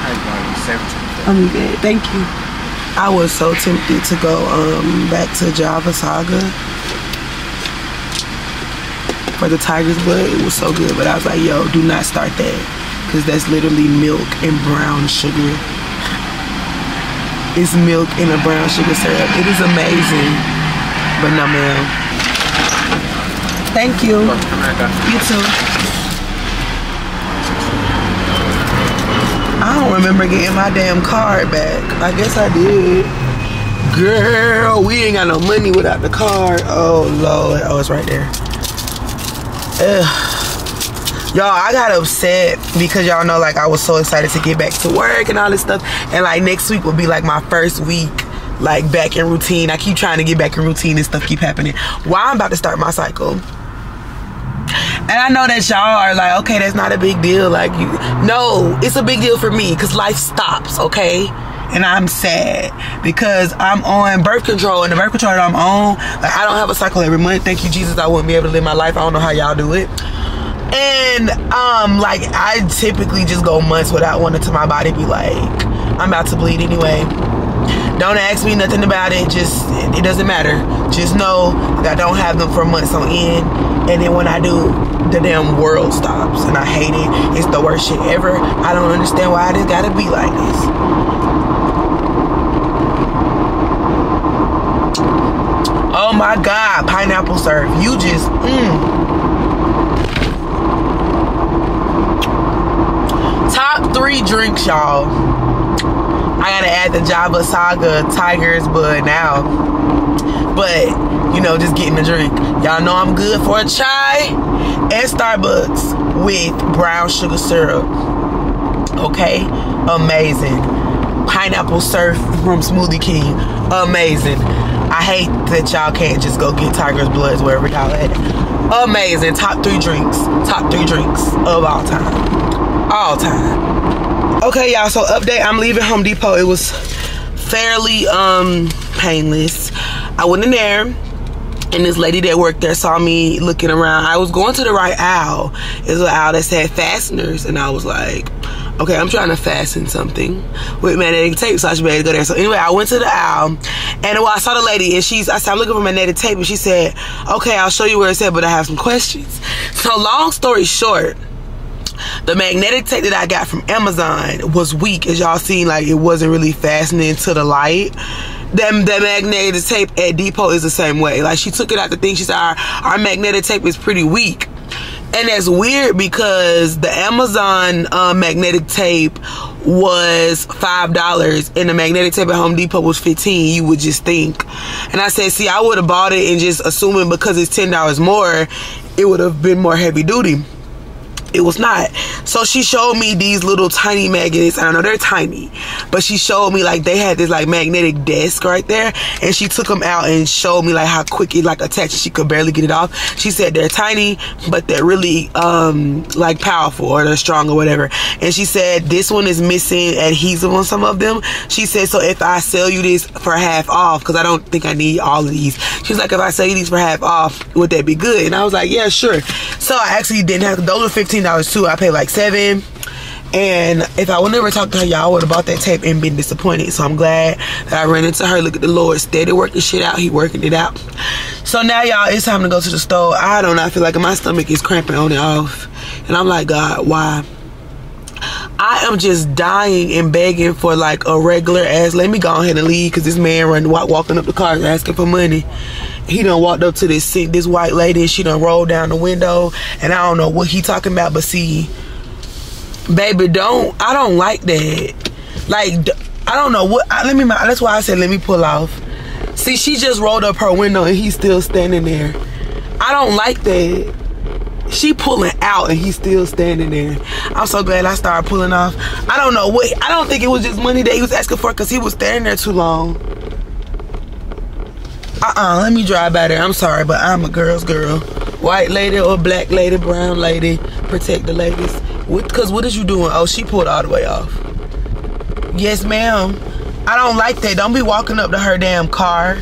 I ain't gonna use 17 I'm good. Thank you. I was so tempted to go um back to Java Saga for the Tiger's Blood. It was so good, but I was like, yo, do not start that. Cause that's literally milk and brown sugar. It's milk in a brown sugar syrup. It is amazing. But no ma'am. Thank you. You too. I don't remember getting my damn card back. I guess I did. Girl, we ain't got no money without the card. Oh lord. Oh, it's right there. Ugh. Y'all, I got upset because y'all know like I was so excited to get back to work and all this stuff. And like next week will be like my first week like back in routine. I keep trying to get back in routine and stuff keep happening. While I'm about to start my cycle. And I know that y'all are like, okay, that's not a big deal. Like you no, it's a big deal for me because life stops, okay? And I'm sad because I'm on birth control and the birth control that I'm on, like I don't have a cycle every month. Thank you, Jesus. I wouldn't be able to live my life. I don't know how y'all do it. And um, like I typically just go months without wanting to my body be like, I'm about to bleed anyway. Don't ask me nothing about it. Just it doesn't matter. Just know that I don't have them for months on end. And then when I do, the damn world stops. And I hate it. It's the worst shit ever. I don't understand why it has gotta be like this. Oh my god, pineapple surf. You just mmm. Top three drinks, y'all. I gotta add the Java Saga Tiger's Blood now. But, you know, just getting a drink. Y'all know I'm good for a chai and Starbucks with brown sugar syrup. Okay? Amazing. Pineapple surf from Smoothie King. Amazing. I hate that y'all can't just go get Tiger's Bloods wherever y'all at. Amazing. Top three drinks. Top three drinks of all time. All time. Okay, y'all. So update. I'm leaving Home Depot. It was fairly um painless. I went in there and this lady that worked there saw me looking around. I was going to the right aisle. It was an aisle that said fasteners, and I was like, okay, I'm trying to fasten something with magnetic tape, so I should be able to go there. So anyway, I went to the aisle, and I saw the lady, and she's, I said, I'm looking for magnetic tape, and she said, okay, I'll show you where it said, but I have some questions. So long story short, the magnetic tape that I got from Amazon was weak, as y'all seen, like it wasn't really fastening to the light. That, that magnetic tape at Depot is the same way. Like she took it out the thing. She said our, our magnetic tape is pretty weak. And that's weird because the Amazon uh, magnetic tape was five dollars and the magnetic tape at Home Depot was fifteen. You would just think. And I said, see, I would have bought it and just assuming because it's ten dollars more, it would have been more heavy duty it was not. So she showed me these little tiny magnets. I don't know they're tiny, but she showed me like they had this like magnetic desk right there, and she took them out and showed me like how quick it like attached. She could barely get it off. She said they're tiny, but they're really um like powerful or they're strong or whatever. And she said this one is missing adhesive on some of them. She said so if I sell you this for half off, because I don't think I need all of these. She's like if I sell you these for half off, would that be good? And I was like yeah sure. So I actually didn't have those were fifteen dollars too. I paid like seven. And if I would never talk to her, y'all would have bought that tape and been disappointed. So I'm glad that I ran into her. Look at the Lord, steady working shit out. He working it out. So now, y'all, it's time to go to the store. I don't know. I feel like my stomach is cramping on and off. And I'm like, God, why? I am just dying and begging for like a regular ass. Let me go ahead and leave because this man run walking up the car asking for money. He done walked up to this this white lady and she done rolled down the window and I don't know what he talking about. But see, baby, don't I don't like that. Like I don't know what. I, let me. That's why I said let me pull off. See, she just rolled up her window and he's still standing there. I don't like that she pulling out and he's still standing there. I'm so glad I started pulling off. I don't know what, I don't think it was just money that he was asking for because he was standing there too long. Uh-uh, let me drive by there. I'm sorry, but I'm a girl's girl. White lady or black lady, brown lady, protect the ladies. What, what is you doing? Oh, she pulled all the way off. Yes, ma'am. I don't like that. Don't be walking up to her damn car.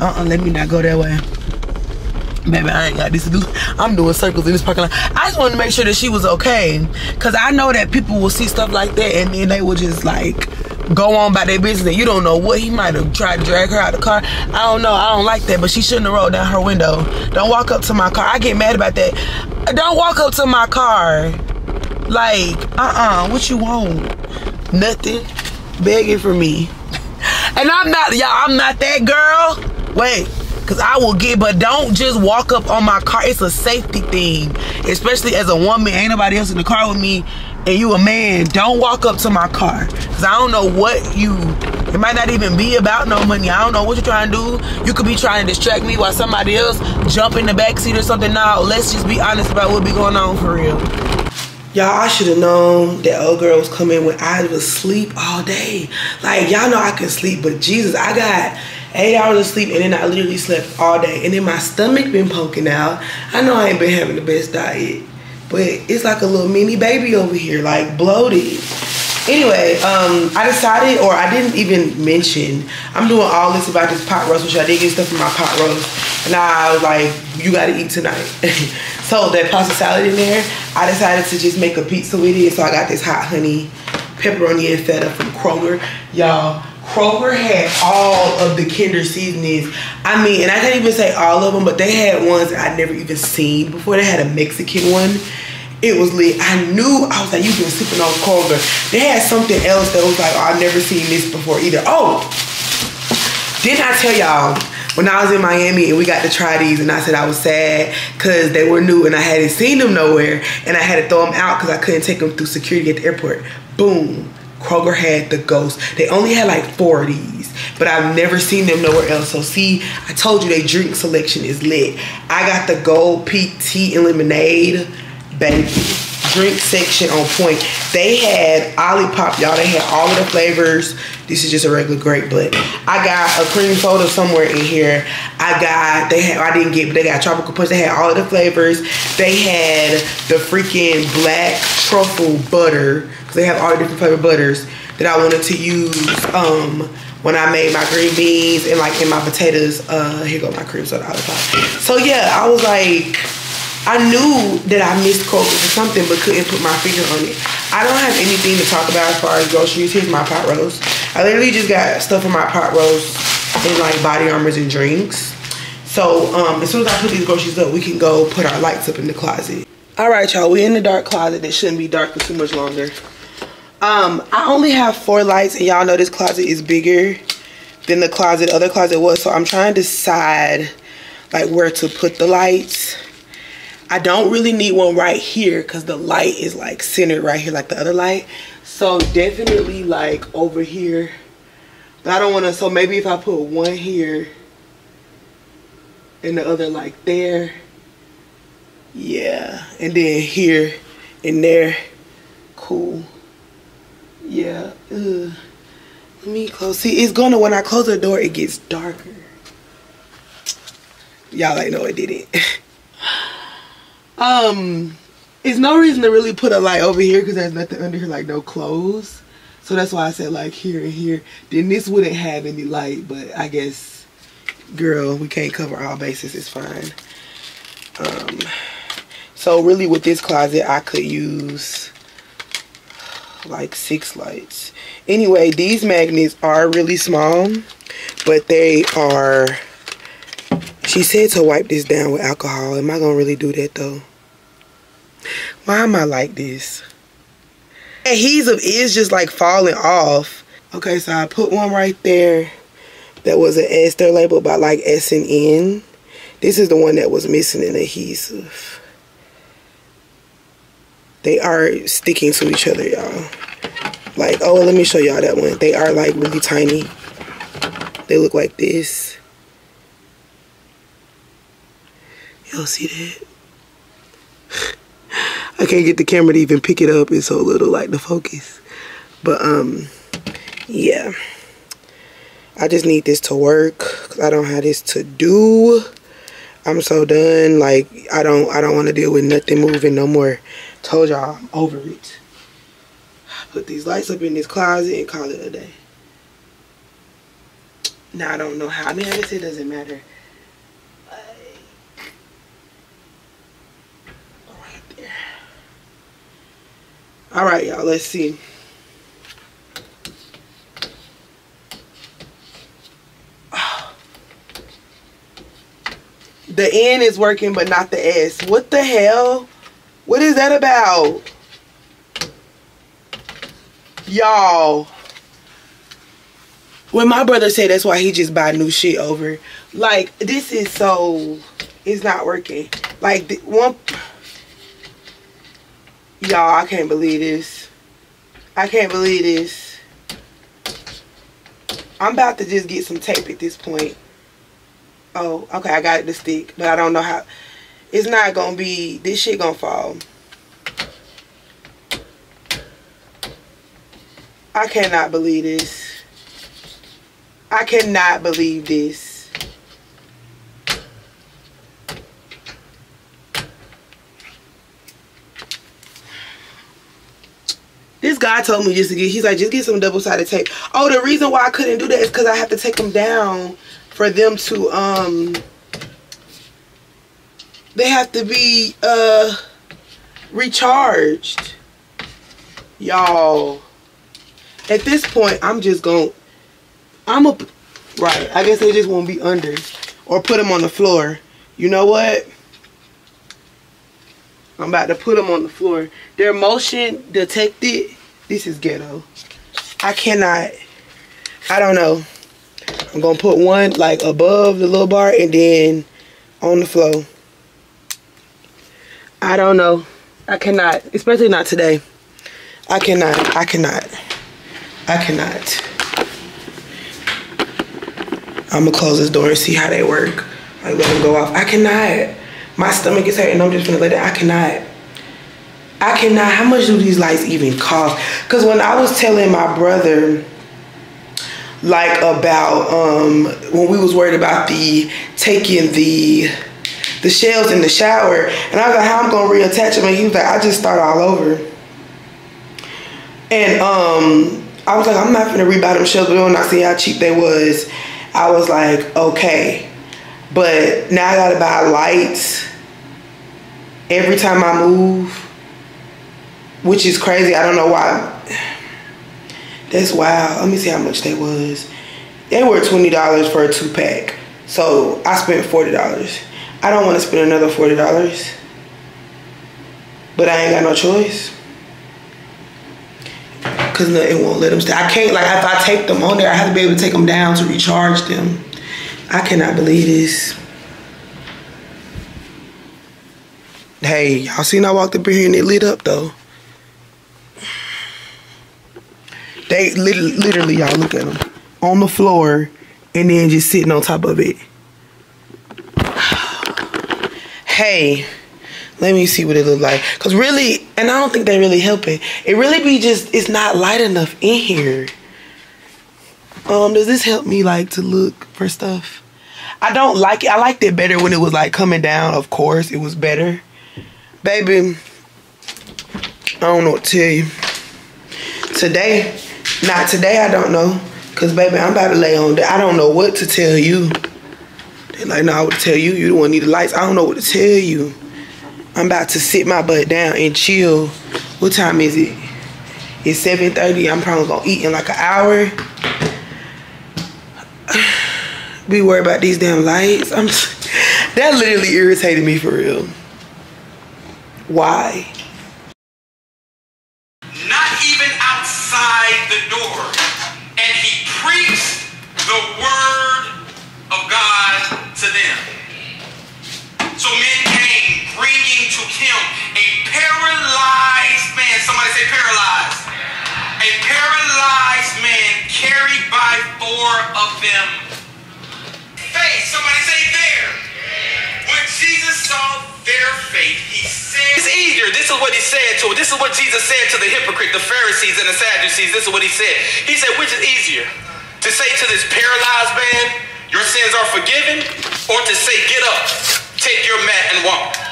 Uh-uh, let me not go that way. Baby, I ain't got this to do. I'm doing circles in this parking lot. I just wanted to make sure that she was okay. Because I know that people will see stuff like that and then they will just like go on by their business you don't know what he might have tried to drag her out of the car. I don't know. I don't like that, but she shouldn't have rolled down her window. Don't walk up to my car. I get mad about that. Don't walk up to my car. Like, uh-uh, what you want? Nothing. Begging for me. And I'm not, y'all, I'm not that girl. Wait, cause I will get, but don't just walk up on my car. It's a safety thing. Especially as a woman, ain't nobody else in the car with me, and you a man, don't walk up to my car. Cause I don't know what you, it might not even be about no money. I don't know what you're trying to do. You could be trying to distract me while somebody else jump in the back seat or something. Now, let's just be honest about what be going on for real. Y'all, I should have known that old girl was coming when I was asleep all day. Like, y'all know I can sleep, but Jesus, I got eight hours of sleep and then I literally slept all day. And then my stomach been poking out. I know I ain't been having the best diet, but it's like a little mini baby over here, like bloated. Anyway, um, I decided, or I didn't even mention, I'm doing all this about this pot roast, which I did get stuff from my pot roast. And I was like, you gotta eat tonight. so that pasta salad in there, I decided to just make a pizza with it. So I got this hot honey pepperoni and feta from Kroger. Y'all, Kroger had all of the Kinder seasonings. I mean, and I can't even say all of them, but they had ones I'd never even seen before. They had a Mexican one. It was lit. I knew, I was like, you've been sipping on Kroger. They had something else that was like, oh, I've never seen this before either. Oh, didn't I tell y'all when I was in Miami and we got to try these and I said I was sad because they were new and I hadn't seen them nowhere and I had to throw them out because I couldn't take them through security at the airport. Boom. Kroger had the ghost. They only had like four of these, but I've never seen them nowhere else. So see, I told you their drink selection is lit. I got the gold peak tea and lemonade, baby. Drink section on point. They had Olipop, y'all. They had all of the flavors. This is just a regular grape, but I got a cream soda somewhere in here. I got, they had, I didn't get, but they got tropical punch. They had all of the flavors. They had the freaking black truffle butter, because they have all the different flavored butters that I wanted to use um, when I made my green beans and like in my potatoes. Uh, here go my cream soda Olipop. So yeah, I was like, I knew that I missed Kroger or something, but couldn't put my finger on it. I don't have anything to talk about as far as groceries. Here's my pot roast. I literally just got stuff for my pot roast and like body armors and drinks. So um, as soon as I put these groceries up, we can go put our lights up in the closet. All right, y'all, we in the dark closet It shouldn't be dark for too much longer. Um, I only have four lights, and y'all know this closet is bigger than the closet, other closet was. So I'm trying to decide like where to put the lights. I don't really need one right here because the light is like centered right here like the other light. So definitely like over here. But I don't want to, so maybe if I put one here and the other like there. Yeah, and then here and there. Cool. Yeah. Ugh. Let me close. See, it's gonna, when I close the door, it gets darker. Y'all like, no, it didn't. um, it's no reason to really put a light over here because there's nothing under here, like no clothes. So that's why I said like here and here. Then this wouldn't have any light, but I guess, girl, we can't cover all bases. It's fine. Um, so really with this closet, I could use like six lights. Anyway, these magnets are really small, but they are, she said to wipe this down with alcohol. Am I gonna really do that though? Why am I like this? Adhesive is just like falling off. Okay, so I put one right there that was an S. They're labeled by like S and N. This is the one that was missing an adhesive. They are sticking to each other, y'all. Like, oh, let me show y'all that one. They are like really tiny. They look like this. Y'all see that? I can't get the camera to even pick it up. It's so little, like the focus. But, um, yeah. I just need this to work. Cause I don't have this to do. I'm so done. Like, I don't, I don't want to deal with nothing moving no more. Told y'all I'm over it. Put these lights up in this closet and call it a day. Now I don't know how. I mean, I guess it doesn't matter. Right there. All right, y'all. Let's see. the N is working but not the S. What the hell? What is that about? Y'all. When my brother said that's why he just buy new shit over. Like, this is so... It's not working. Like, one... Y'all, I can't believe this. I can't believe this. I'm about to just get some tape at this point. Oh, okay, I got it to stick, but I don't know how. It's not gonna be. This shit gonna fall. I cannot believe this. I cannot believe this. This guy told me just to get, he's like, just get some double-sided tape. Oh, the reason why I couldn't do that is because I have to take them down for them to, um, they have to be, uh, recharged. Y'all. At this point, I'm just gonna, I'm a, right, I guess they just won't be under. Or put them on the floor. You know what? I'm about to put them on the floor. They're motion detected. This is ghetto. I cannot. I don't know. I'm going to put one like above the little bar and then on the floor. I don't know. I cannot. Especially not today. I cannot. I cannot. I cannot. I'm to close this door and see how they work. Like let them go off. I cannot. My stomach is hurting. I'm just gonna let it. I cannot. I cannot. How much do these lights even cost? Because when I was telling my brother, like about um, when we was worried about the taking the the shelves in the shower, and I was like, how I'm gonna reattach them, and he was like, I just start all over. And um, I was like, I'm not gonna rebuy them shelves, but when I see how cheap they was, I was like, okay. But now I gotta buy lights every time I move, which is crazy. I don't know why. That's wild. Let me see how much they was. They were twenty dollars for a two pack, so I spent forty dollars. I don't want to spend another forty dollars, but I ain't got no choice. Cause no, it won't let them stay. I can't like if I take them on there, I have to be able to take them down to recharge them. I cannot believe this. Hey, y'all seen I walked up here and it lit up though. They literally y'all look at them on the floor and then just sitting on top of it. Hey, let me see what it look like. Cause really, and I don't think they really help It It really be just it's not light enough in here. Um, does this help me like to look for stuff? I don't like it. I liked it better when it was like coming down. Of course, it was better. Baby, I don't know what to tell you. Today, not today, I don't know. Cause baby, I'm about to lay on. I don't know what to tell you. They like, no, I would tell you. You one need the lights. I don't know what to tell you. I'm about to sit my butt down and chill. What time is it? It's 7.30. I'm probably gonna eat in like an hour. Be worried about these damn lights. I'm that literally irritated me for real. Why? not even outside the door. And he preached the word of God carried by four of them. Faith. Somebody say there. When Jesus saw their faith, he said, It's easier. This is what he said to This is what Jesus said to the hypocrite, the Pharisees, and the Sadducees. This is what he said. He said, Which is easier? To say to this paralyzed man, Your sins are forgiven, or to say, Get up, take your mat, and walk?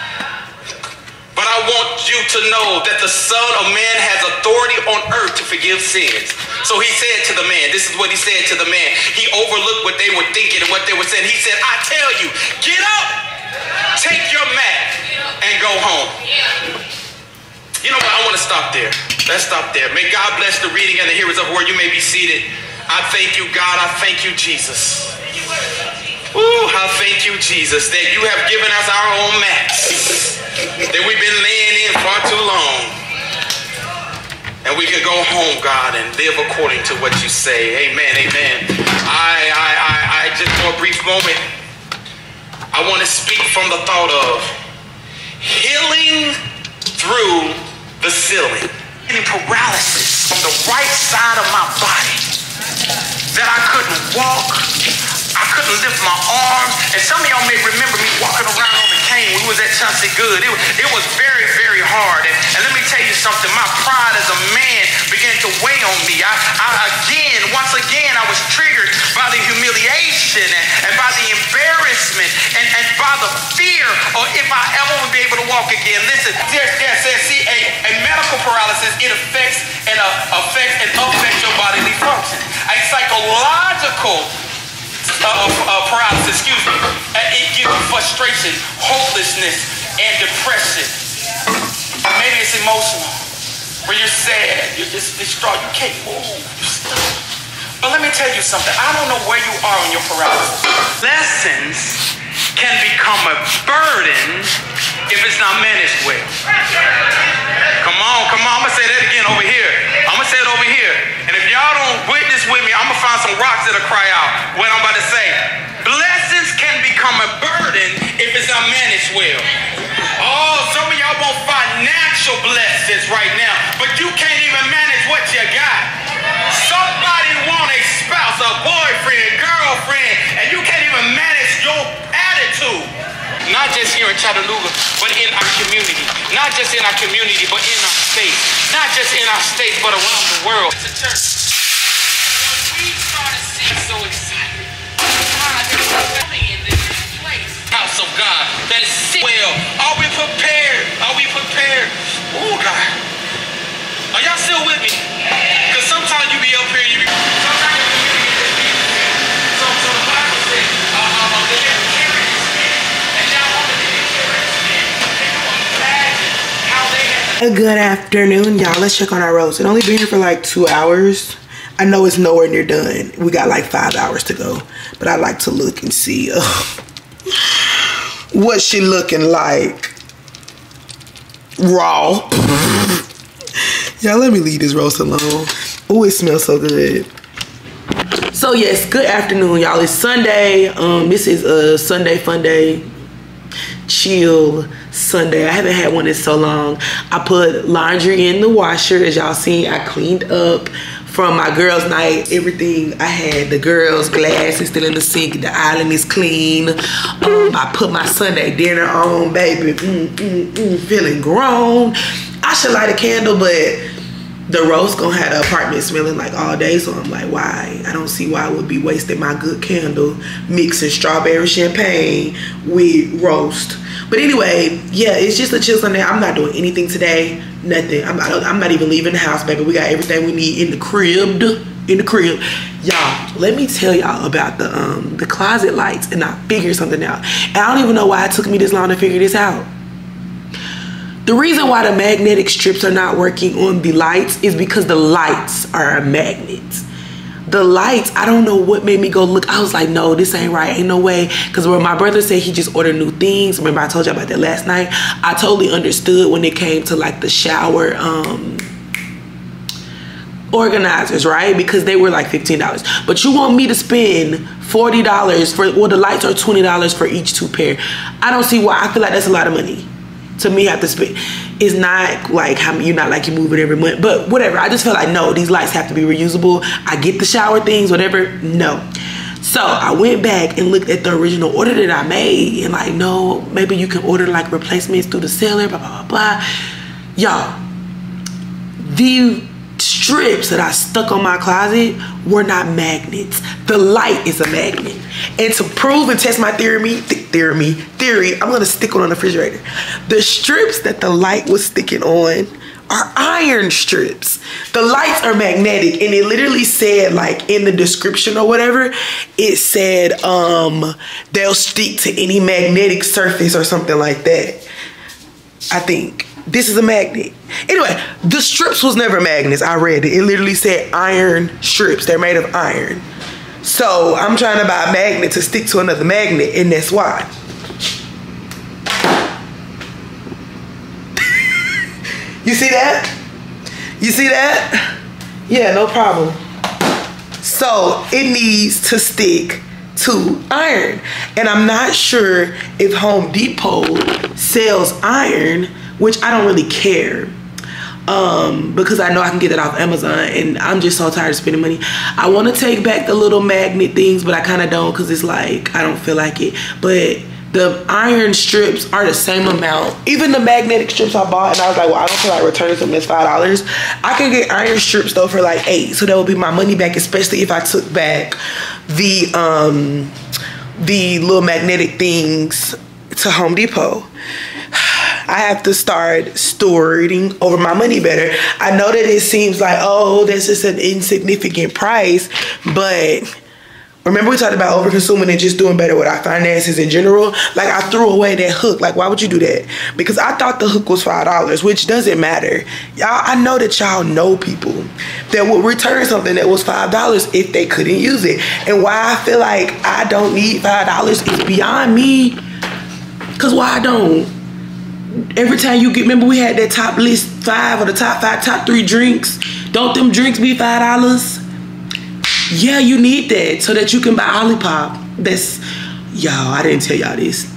But I want you to know that the Son of Man has authority on earth to forgive sins. So he said to the man, this is what he said to the man. He overlooked what they were thinking and what they were saying. He said, I tell you, get up, take your mat, and go home. You know what? I want to stop there. Let's stop there. May God bless the reading and the hearers of word. You may be seated. I thank you, God. I thank you, Jesus. Ooh, I thank you, Jesus, that you have given us our own max that we've been laying in far too long. And we can go home, God, and live according to what you say. Amen, amen. I, I, I, I just for a brief moment, I want to speak from the thought of healing through the ceiling. Any paralysis from the right side of my body that I couldn't walk. I couldn't lift my arms. And some of y'all may remember me walking around on the cane. We was at Chauncey Good. It, was- it was very, very hard. And, and let me tell you something. My pride as a man began to weigh on me. I, I again, once again, I was triggered by the humiliation and, and by the embarrassment and, and by the fear or if I ever would be able to walk again. Listen, there's, there's, there's see, a, a medical paralysis, it affects and uh, affects and affects your bodily function. A psychological uh, uh, paralysis, excuse me, it gives you frustration, hopelessness, and depression. Maybe it's emotional, where you're sad, you're just distraught, you can't move. you're stuck. But let me tell you something. I don't know where you are in your paralysis. Lessons can become a burden if it's not managed well. Come on, come on. I'm gonna say that again over here. I'm gonna say it over here. And if y'all don't witness with me, I'm gonna find some rocks that'll cry out what I'm about to say. Blessings can become a burden if it's not managed well. Oh, some of y'all want financial blessings right now, but you can't even manage what you got. Somebody want a spouse, a boyfriend, girlfriend, and you can't even manage your attitude. Not just here in Chattanooga, but in our community. Not just in our community, but in our state. Not just in our state, but around the world. It's a church. We started seeing so excited. God is coming in this place. House of God that is sick. well. Are we prepared? Are we prepared? Oh God. Are y'all still with me? Because sometimes you be up here, you be sometimes you be so, so the Bible says, uh, uh, uh, they get carried and y'all want to get carried. Can you imagine how they had Good afternoon, y'all. Let's check on our roast. It only been here for like two hours. I know it's nowhere near done. We got like five hours to go, but I like to look and see uh, what she looking like. Raw. y'all, let me leave this roast alone. Oh, it smells so good. So yes, good afternoon, y'all. It's Sunday. Um, this is a Sunday fun day chill Sunday. I haven't had one in so long. I put laundry in the washer. As y'all seen, I cleaned up from my girls' night. Everything I had, the girls' glass is still in the sink. The island is clean. Um, I put my Sunday dinner on, baby. Mm, mm, mm, feeling grown. I should light a candle, but the roast gonna have the apartment smelling like all day so i'm like why? I don't see why i would be wasting my good candle mixing strawberry champagne with roast. But anyway yeah it's just a chill sunday. I'm not doing anything today nothing. I'm, I don't- I'm not even leaving the house baby. We got everything we need in the crib in the crib. Y'all let me tell y'all about the um the closet lights and i figured something out. And i don't even know why it took me this long to figure this out the reason why the magnetic strips are not working on the lights is because the lights are magnets. The lights, I don't know what made me go look. I was like, no, this ain't right. Ain't no way. Because when my brother said he just ordered new things, remember I told you about that last night? I totally understood when it came to like the shower um organizers, right? Because they were like $15. But you want me to spend $40 for well the lights are $20 for each two pair. I don't see why I feel like that's a lot of money to me have to spend it's not like how you're not like you move it every month but whatever i just feel like no these lights have to be reusable. I get the shower things whatever no. So i went back and looked at the original order that i made and like no maybe you can order like replacements through the seller blah blah blah blah. Y'all the strips that I stuck on my closet were not magnets. The light is a magnet. And to prove and test my theory, th- theory, theory, I'm gonna stick it on the refrigerator. The strips that the light was sticking on are iron strips. The lights are magnetic, and it literally said, like in the description or whatever, it said um they'll stick to any magnetic surface or something like that. I think. This is a magnet. Anyway, the strips was never magnets. I read it. It literally said iron strips. They're made of iron. So I'm trying to buy a magnet to stick to another magnet, and that's why. you see that? You see that? Yeah, no problem. So it needs to stick to iron. And I'm not sure if Home Depot sells iron, which I don't really care. Um, because I know I can get it off Amazon and I'm just so tired of spending money. I want to take back the little magnet things, but I kind of don't because it's like, I don't feel like it. But the iron strips are the same amount. Even the magnetic strips I bought, and I was like, well, I don't feel like returning something that's five dollars. I can get iron strips though for like eight, so that would be my money back, especially if I took back the um the little magnetic things to Home Depot. I have to start stewarding over my money better. I know that it seems like, oh, that's just an insignificant price, but remember we talked about over consuming and just doing better with our finances in general. Like I threw away that hook. Like why would you do that? Because I thought the hook was five dollars, which doesn't matter. Y'all, I know that y'all know people that would return something that was five dollars if they couldn't use it. And why I feel like I don't need five dollars is beyond me. Cause why I don't? Every time you get, remember we had that top list five or the top five, top three drinks. Don't them drinks be five dollars? Yeah, you need that so that you can buy Olipop. That's y'all. I didn't tell y'all this.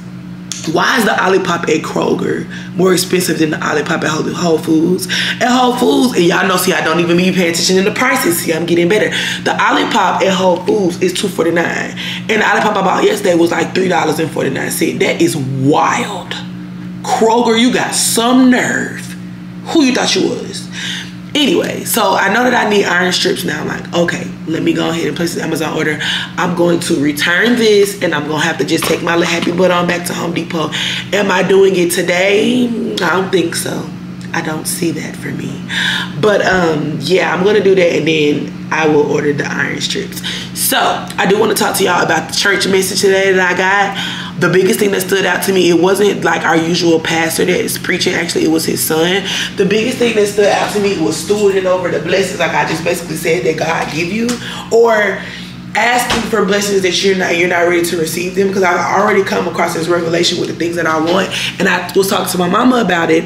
Why is the Olipop at Kroger more expensive than the Olipop at Whole Foods? At Whole Foods, and y'all know, see, I don't even be paying attention to the prices. See, I'm getting better. The Olipop at Whole Foods is $2.49. And the Olipop I bought yesterday was like $3.49. That is wild. Kroger, you got some nerve. Who you thought you was? Anyway, so I know that I need iron strips now. I'm like, okay, let me go ahead and place this Amazon order. I'm going to return this and I'm gonna have to just take my little happy butt on back to Home Depot. Am I doing it today? I don't think so. I don't see that for me. But um, yeah, I'm gonna do that and then I will order the iron strips. So I do want to talk to y'all about the church message today that I got. The biggest thing that stood out to me, it wasn't like our usual pastor that is preaching. Actually, it was his son. The biggest thing that stood out to me was stewarding over the blessings, like I just basically said that God give you, or asking for blessings that you're not you're not ready to receive them. Because I've already come across this revelation with the things that I want. And I was talking to my mama about it.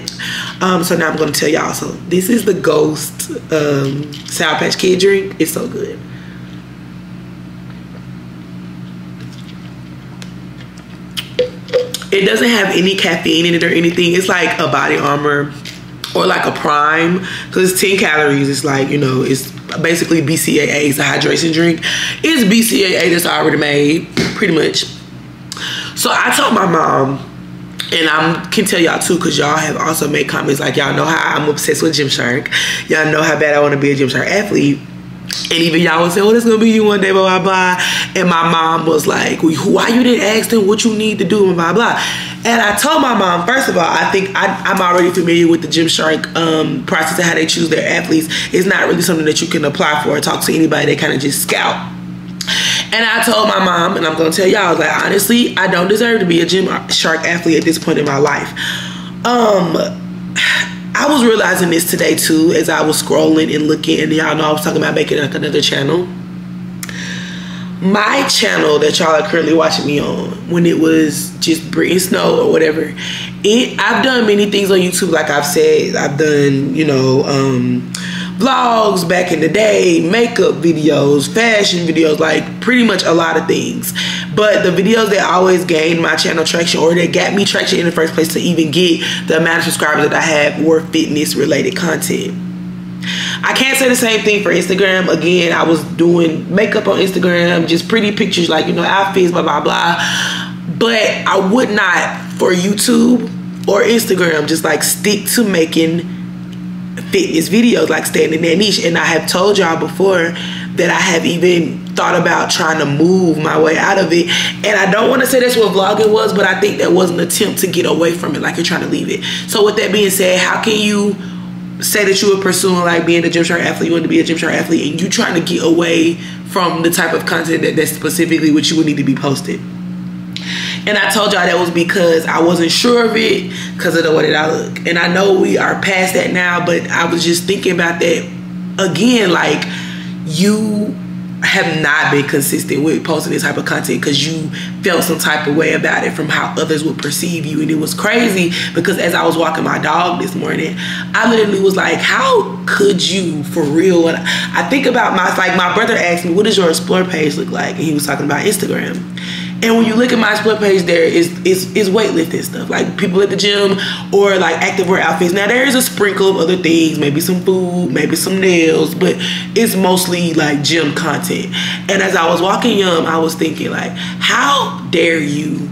Um so now I'm gonna tell y'all. So this is the ghost um sour patch kid drink. It's so good it doesn't have any caffeine in it or anything. It's like a body armor or like a prime because it's 10 calories. It's like you know it's basically bcaa it's a hydration drink. It's bcaa that's already made pretty much. So i told my mom and I can tell y'all too, cause y'all have also made comments like y'all know how I'm obsessed with Gymshark. Y'all know how bad I want to be a Gymshark athlete. And even y'all would say, oh, this gonna be you one day, blah, blah, blah. And my mom was like, why you didn't ask them what you need to do, and blah, blah. And I told my mom, first of all, I think I, am already familiar with the Gymshark um, process of how they choose their athletes. It's not really something that you can apply for or talk to anybody. They kind of just scout. And I told my mom, and I'm gonna tell y'all, I was like, honestly, I don't deserve to be a Gymshark athlete at this point in my life. Um, I was realizing this today too as I was scrolling and looking, and y'all know I was talking about making like another channel. My channel that y'all are currently watching me on, when it was just Brittany Snow or whatever, it I've done many things on YouTube. Like I've said, I've done you know um, vlogs back in the day, makeup videos, fashion videos, like pretty much a lot of things. But the videos that always gained my channel traction or that got me traction in the first place to even get the amount of subscribers that I have were fitness related content. I can't say the same thing for Instagram. Again, I was doing makeup on Instagram, just pretty pictures like, you know, outfits, blah, blah, blah. But I would not for YouTube or Instagram just like stick to making fitness videos, like staying in that niche. And I have told y'all before that I have even thought about trying to move my way out of it. And I don't want to say that's what vlogging was, but I think that was an attempt to get away from it, like you're trying to leave it. So with that being said, how can you say that you were pursuing like being a gym Gymshark athlete, you want to be a gym Gymshark athlete, and you trying to get away from the type of content that, that's specifically what you would need to be posted? And I told y'all that was because I wasn't sure of it because of the way that I look. And I know we are past that now, but I was just thinking about that again. Like, you have not been consistent with posting this type of content because you felt some type of way about it from how others would perceive you and it was crazy because as i was walking my dog this morning i literally was like how could you for real and i think about my like my brother asked me what does your explore page look like and he was talking about instagram and when you look at my explore page, there is is is weightlifting stuff, like people at the gym or like activewear outfits. Now there is a sprinkle of other things, maybe some food, maybe some nails, but it's mostly like gym content. And as I was walking Yum, I was thinking like, how dare you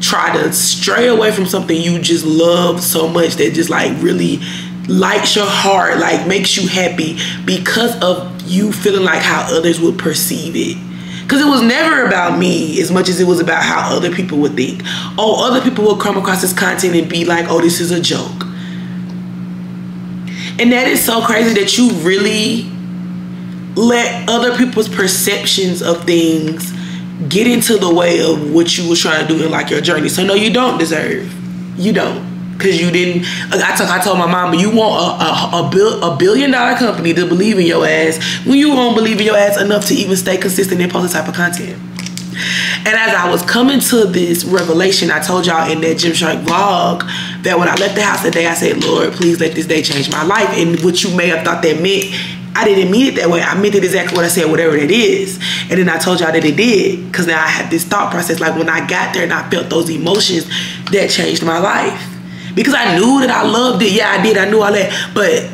try to stray away from something you just love so much that just like really lights your heart, like makes you happy because of you feeling like how others would perceive it. Because it was never about me as much as it was about how other people would think. Oh, other people will come across this content and be like, oh, this is a joke. And that is so crazy that you really let other people's perceptions of things get into the way of what you were trying to do in like your journey. So no, you don't deserve. You don't. Cause you didn't. I told I told my mom, you want a a, a, a billion dollar company to believe in your ass when you won't believe in your ass enough to even stay consistent and post this type of content. And as I was coming to this revelation, I told y'all in that Gymshark vlog that when I left the house that day, I said, Lord, please let this day change my life. And what you may have thought that meant, I didn't mean it that way. I meant it exactly what I said, whatever it is. And then I told y'all that it did. Because now I had this thought process, like when I got there and I felt those emotions, that changed my life because I knew that I loved it. Yeah, I did. I knew all that, but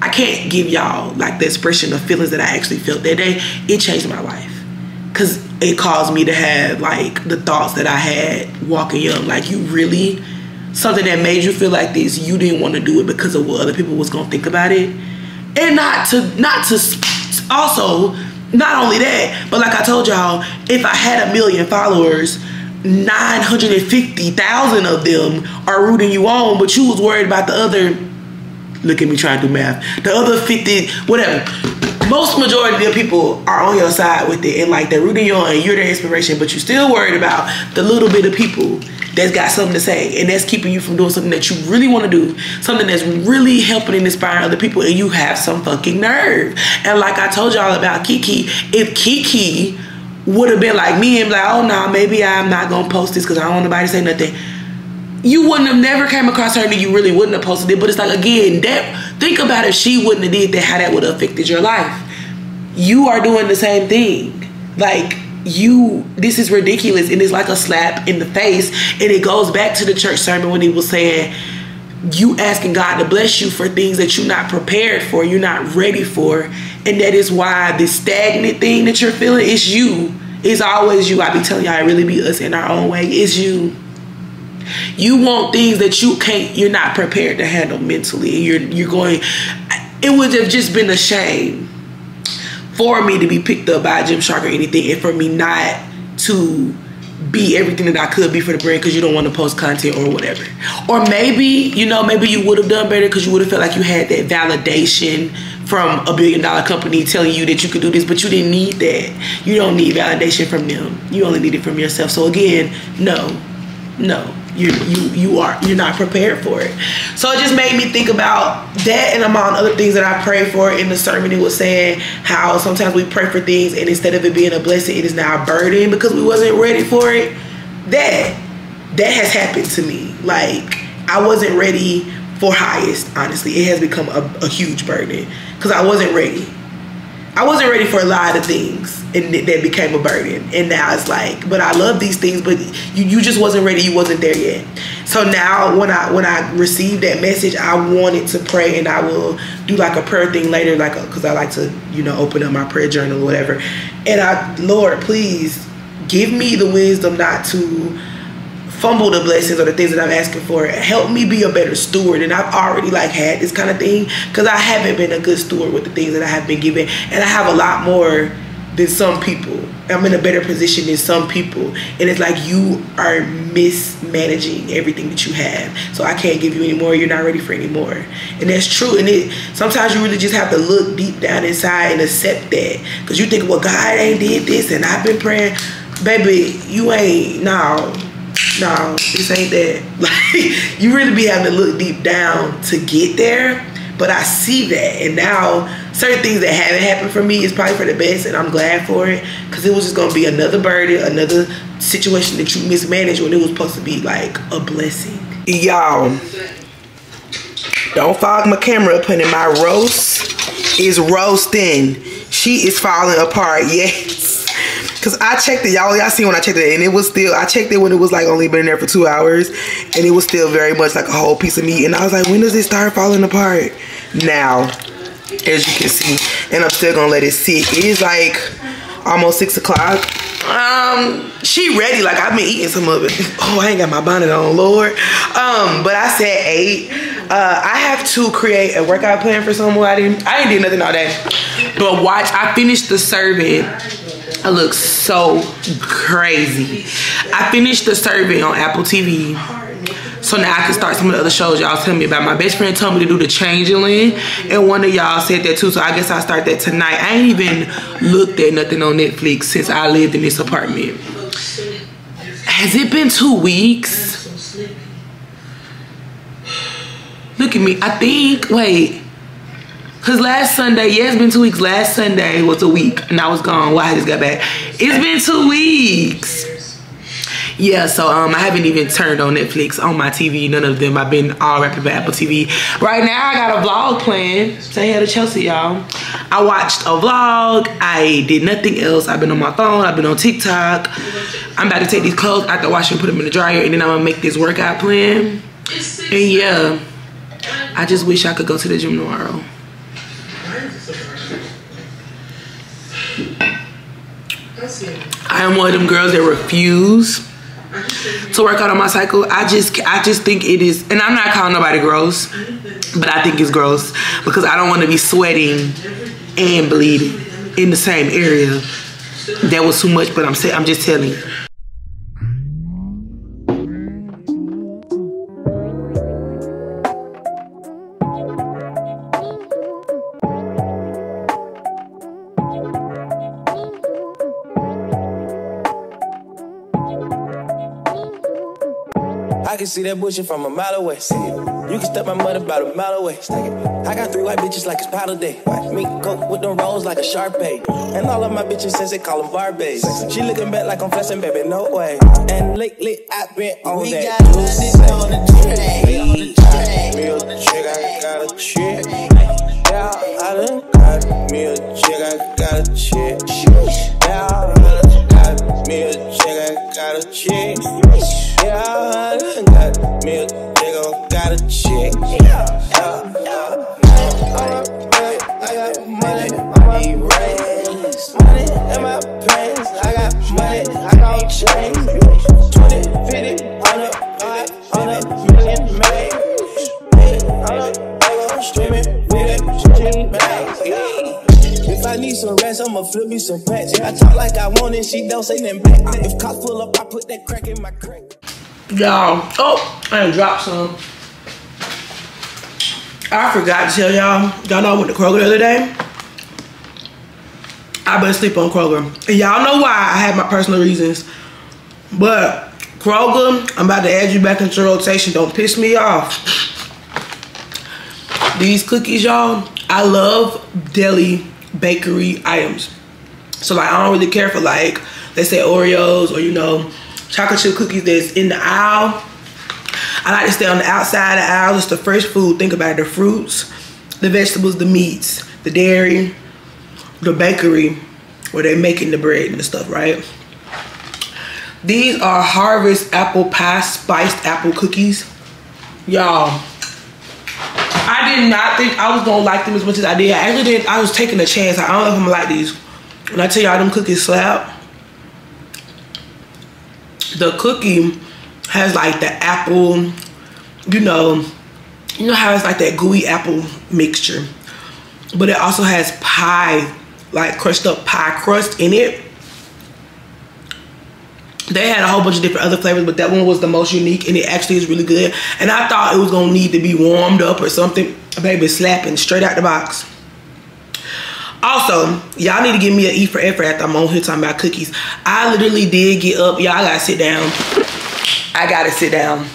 I can't give y'all like the expression of feelings that I actually felt that day. It changed my life because it caused me to have like the thoughts that I had walking Yum. Like you really something that made you feel like this. You didn't want to do it because of what other people was gonna think about it, and not to not to also not only that, but like I told y'all, if I had a million followers 950,000 of them are rooting you on, but you was worried about the other, look at me trying to do math, the other 50, whatever. Most majority of people are on your side with it and like they're rooting you on and you're their inspiration, but you're still worried about the little bit of people that's got something to say and that's keeping you from doing something that you really want to do, something that's really helping and inspiring other people, and you have some fucking nerve. And like I told y'all about Kiki, if Kiki would have been like me and like, oh no, nah, maybe I'm not gonna post this because I don't want nobody to say nothing. You wouldn't have never came across her and you really wouldn't have posted it. But it's like again, that think about if she wouldn't have did that, how that would have affected your life. You are doing the same thing. Like you this is ridiculous and it's like a slap in the face. And it goes back to the church sermon when he was saying you asking God to bless you for things that you're not prepared for, you're not ready for. And that is why this stagnant thing that you're feeling is you. It's always you. I be telling y'all, it really be us in our own way. It's you. You want things that you can't, you're not prepared to handle mentally. You're you're going, it would have just been a shame for me to be picked up by a Gymshark or anything and for me not to be everything that I could be for the brand because you don't want to post content or whatever. Or maybe, you know, maybe you would have done better because you would have felt like you had that validation from a billion dollar company telling you that you could do this, but you didn't need that. You don't need validation from them. You only need it from yourself. So again, no, no you you you are you're not prepared for it. So it just made me think about that and among other things that I prayed for in the sermon. It was saying how sometimes we pray for things and instead of it being a blessing, it is now a burden because we wasn't ready for it. That that has happened to me. Like I wasn't ready for Hyizst. Honestly, it has become a, a huge burden because I wasn't ready. I wasn't ready for a lot of things, and that became a burden. And now it's like, but I love these things, but you you just wasn't ready. You wasn't there yet. So now when I when I received that message, I wanted to pray, and I will do like a prayer thing later, like because I like to you know open up my prayer journal or whatever. And I, Lord, please give me the wisdom not to fumble the blessings or the things that I'm asking for. Help me be a better steward. And I've already like had this kind of thing because I haven't been a good steward with the things that I have been given. And I have a lot more than some people. I'm in a better position than some people. And it's like you are mismanaging everything that you have. So I can't give you any more. You're not ready for any more. And that's true. And it sometimes you really just have to look deep down inside and accept that. Because you think, well, God ain't did this and I've been praying. Baby, you ain't no no, this ain't that. Like you really be having to look deep down to get there. But I see that, and now certain things that haven't happened for me is probably for the best, and I'm glad for it because it was just gonna be another burden, another situation that you mismanaged when it was supposed to be like a blessing. Y'all, don't fog my camera up, honey. My roast is roasting. She is falling apart. Yes. Cause I checked it, y'all. Y'all see when I checked it, and it was still. I checked it when it was like only been there for two hours, and it was still very much like a whole piece of meat. And I was like, when does it start falling apart? Now, as you can see, and I'm still gonna let it sit. It is like almost six o'clock. Um, she ready. Like I've been eating some of it. Oh, I ain't got my bonnet on, Lord. Um, but I said eight. Uh, I have to create a workout plan for somebody. I ain't did nothing all day. But watch, I finished the serving. I look so crazy. I finished the survey on Apple TV. So now I can start some of the other shows y'all tell me about. My best friend told me to do the Changeling, and one of y'all said that too. So I guess I'll start that tonight. I ain't even looked at nothing on Netflix since I lived in this apartment. Has it been two weeks? Look at me. I think, wait. Cause last Sunday, yeah, it's been two weeks. Last Sunday was a week, and I was gone. Why I just got back? It's been two weeks. Yeah, so um, I haven't even turned on Netflix on my TV. None of them. I've been all wrapped up Apple TV. Right now, I got a vlog planned. Say hello to Chelsea, y'all. I watched a vlog. I did nothing else. I've been on my phone. I've been on TikTok. I'm about to take these clothes out the washer and put them in the dryer, and then I'm gonna make this workout plan. And yeah, I just wish I could go to the gym tomorrow. I am one of them girls that refuse to work out on my cycle. I just I just think it is and I'm not calling nobody gross, but I think it's gross because I don't want to be sweating and bleeding in the same area. That was too much, but I'm I'm just telling you. Can see that bullshit from a mile away. See it. You can step my mother about a mile away. Stack it. I got three white bitches like it's powder day. Me coke with them rolls like a Sharpay. And all of my bitches since they call them Barbies. She looking back like I'm flexing, baby, no way. And lately I've been on we that. Got on the train. Me a chick, I got a chick. Yeah, I done got me a chick, I got a chick. Yeah, I done got me a chick, I got a chick. Don't say nothing back. If cops pull up, I put that crack in my crack. Y'all, oh, I done dropped some. I forgot to tell y'all. Y'all know I went to Kroger the other day. I been sleep on Kroger. And y'all know why I have my personal reasons. But Kroger, I'm about to add you back into rotation. Don't piss me off. These cookies, y'all, I love deli bakery items. So like I don't really care for like, let's say Oreos or you know, chocolate chip cookies that's in the aisle. I like to stay on the outside of the aisle. It's the fresh food. Think about it, the fruits, the vegetables, the meats, the dairy, the bakery where they're making the bread and the stuff, right? These are Harvest apple pie spiced apple cookies. Y'all, I did not think I was gonna like them as much as I did. I actually did. I was taking a chance. I don't know if I'm gonna like these. When I tell y'all them cookies slap, the cookie has like the apple, you know, you know how it's like that gooey apple mixture, but it also has pie, like crushed up pie crust in it. They had a whole bunch of different other flavors, but that one was the most unique and it actually is really good. And I thought it was gonna need to be warmed up or something. Baby, slapping straight out the box. Also, y'all need to give me an E for effort after I'm on here talking about cookies. I literally did get up. Y'all gotta sit down. I gotta sit down.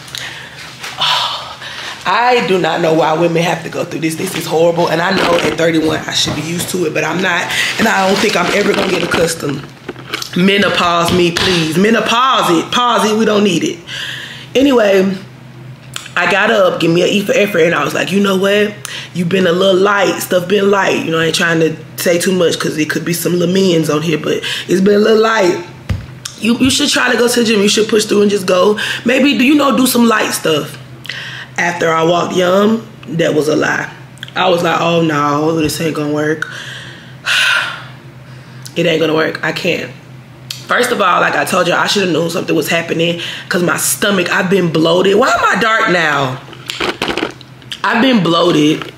I do not know why women have to go through this. This is horrible, and I know at 31 I should be used to it, but I'm not, and I don't think I'm ever gonna get accustomed. Menopause me, please. Menopause it. Pause it. We don't need it. Anyway, I got up, give me an E for effort, and I was like, you know what? You've been a little light. Stuff been light. You know, I ain't trying to say too much because it could be some little on here, but it's been a little light. You, you should try to go to the gym. You should push through and just go. Maybe, do you know, do some light stuff. After I walked Yum, that was a lie. I was like, oh no, this ain't gonna work. It ain't gonna work. I can't. First of all, like I told you, I should have known something was happening because my stomach, I've been bloated. Why am I dark now? I've been bloated.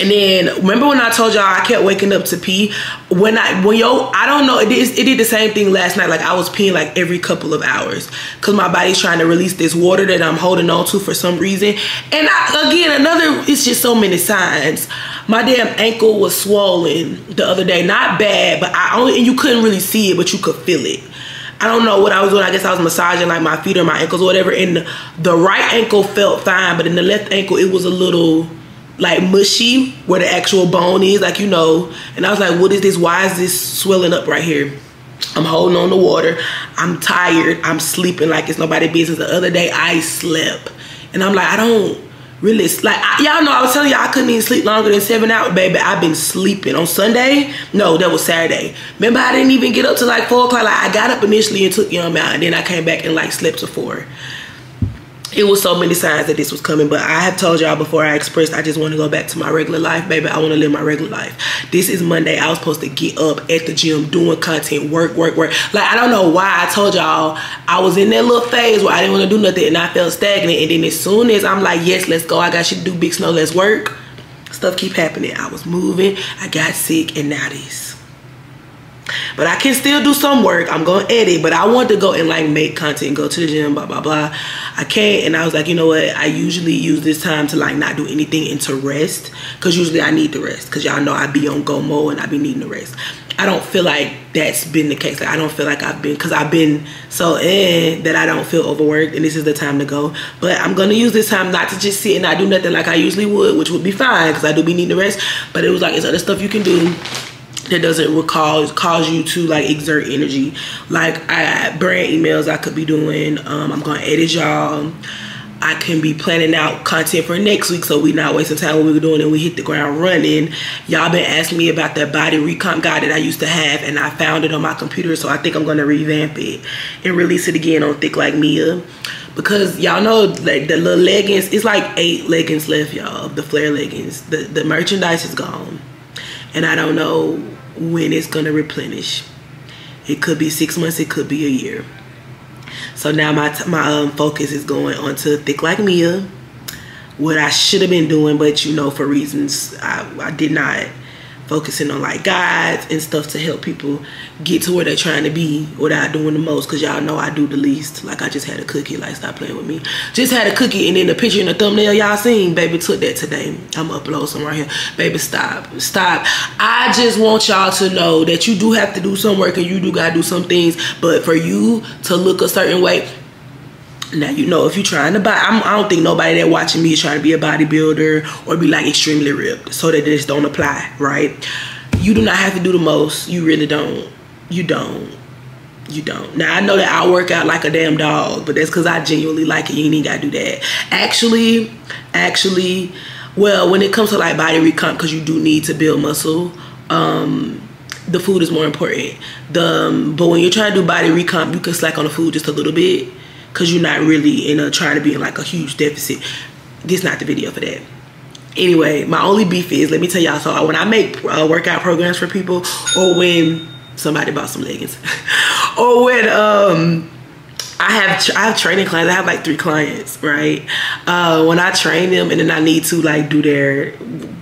And then remember when I told y'all I kept waking up to pee? When I when yo I don't know it did, it did the same thing last night. Like I was peeing like every couple of hours because my body's trying to release this water that I'm holding on to for some reason. And I, again, another it's just so many signs. My damn ankle was swollen the other day, not bad, but I only and you couldn't really see it, but you could feel it. I don't know what I was doing. I guess I was massaging like my feet or my ankles or whatever. And the, the right ankle felt fine, but in the left ankle it was a little like mushy where the actual bone is, like you know. And I was like, what is this? Why is this swelling up right here? I'm holding on to water. I'm tired. I'm sleeping like it's nobody business. The other day I slept. And I'm like, I don't really like y'all know I was telling y'all I couldn't even sleep longer than seven hours, baby. I've been sleeping on Sunday. No, that was Saturday. Remember, I didn't even get up to like four o'clock. Like I got up initially and took Yum out, and then I came back and like slept to four it was so many signs that this was coming but i have told y'all before i expressed i just want to go back to my regular life baby. I want to live my regular life. This is monday. I was supposed to get up at the gym doing content work work work. Like i don't know why i told y'all i was in that little phase where i didn't want to do nothing and i felt stagnant. And then as soon as i'm like yes let's go. I got you to do. Big snow. Let's work. Stuff keep happening. I was moving. I got sick. And now this but I can still do some work. I'm gonna edit, but I want to go and like make content, go to the gym, blah blah blah. I can't, and I was like, you know what? I usually use this time to like not do anything and to rest, cause usually I need the rest, cause y'all know I be on go mode and I be needing the rest. I don't feel like that's been the case. Like I don't feel like I've been, cause I've been so in that I don't feel overworked, and this is the time to go. But I'm gonna use this time not to just sit and not do nothing like I usually would, which would be fine, cause I do be needing the rest. But it was like it's other stuff you can do that doesn't recall cause you to like exert energy. Like i brand emails i could be doing. Um, i'm gonna edit y'all. I can be planning out content for next week so we not wasting time what we're doing and we hit the ground running. Y'all been asking me about that body recomp guide that i used to have and i found it on my computer so i think i'm gonna revamp it and release it again on thick like mia. Because y'all know like the little leggings it's like eight leggings left y'all. The flare leggings. The the merchandise is gone. And i don't know when it's gonna replenish. It could be six months, it could be a year. So now my my um, focus is going on to Thick Like Mia, what I should have been doing, but you know, for reasons I, I did not focusing on like guides and stuff to help people get to where they're trying to be without doing the most. Because y'all know I do the least. Like I just had a cookie like stop playing with me. Just had a cookie and then the picture in the thumbnail y'all seen. Baby took that today. I'm upload some right here. Baby stop. Stop. I just want y'all to know that you do have to do some work and you do gotta do some things. But for you to look a certain way now you know if you're trying to buy I'm, i don't think nobody that watching me is trying to be a bodybuilder or be like extremely ripped. So that this don't apply right? You do not have to do the most. You really don't. You don't. You don't. Now i know that i work out like a damn dog but that's because i genuinely like it. You ain't gotta do that. Actually actually well when it comes to like body recomp because you do need to build muscle um the food is more important. The um, but when you're trying to do body recomp you can slack on the food just a little bit because you're not really in a trying to be in like a huge deficit. This not the video for that. Anyway, my only beef is let me tell y'all. So when I make uh, workout programs for people, or when somebody bought some leggings, or when um I have I have training clients. I have like three clients, right? Uh, when I train them, and then I need to like do their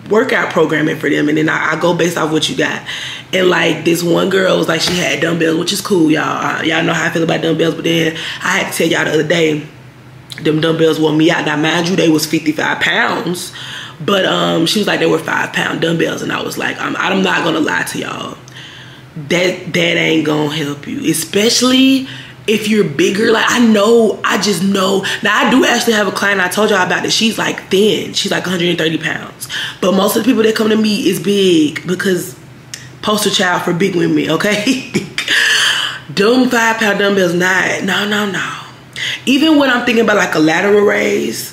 workout programming for them, and then I, I go based off what you got. And like this one girl was like she had dumbbells, which is cool, y'all. Uh, y'all know how I feel about dumbbells, but then I had to tell y'all the other day, them dumbbells wore me out. Now mind you, they was 55 pounds, but um, she was like they were five pound dumbbells, and I was like, I'm I'm not gonna lie to y'all, that that ain't gonna help you, especially if you're bigger, like I know, I just know. Now I do actually have a client I told y'all about it. She's like thin. She's like 130 pounds. But most of the people that come to me is big because poster child for big women, okay? Dumb five pound dumbbells, not, no, no, no. Even when I'm thinking about like a lateral raise,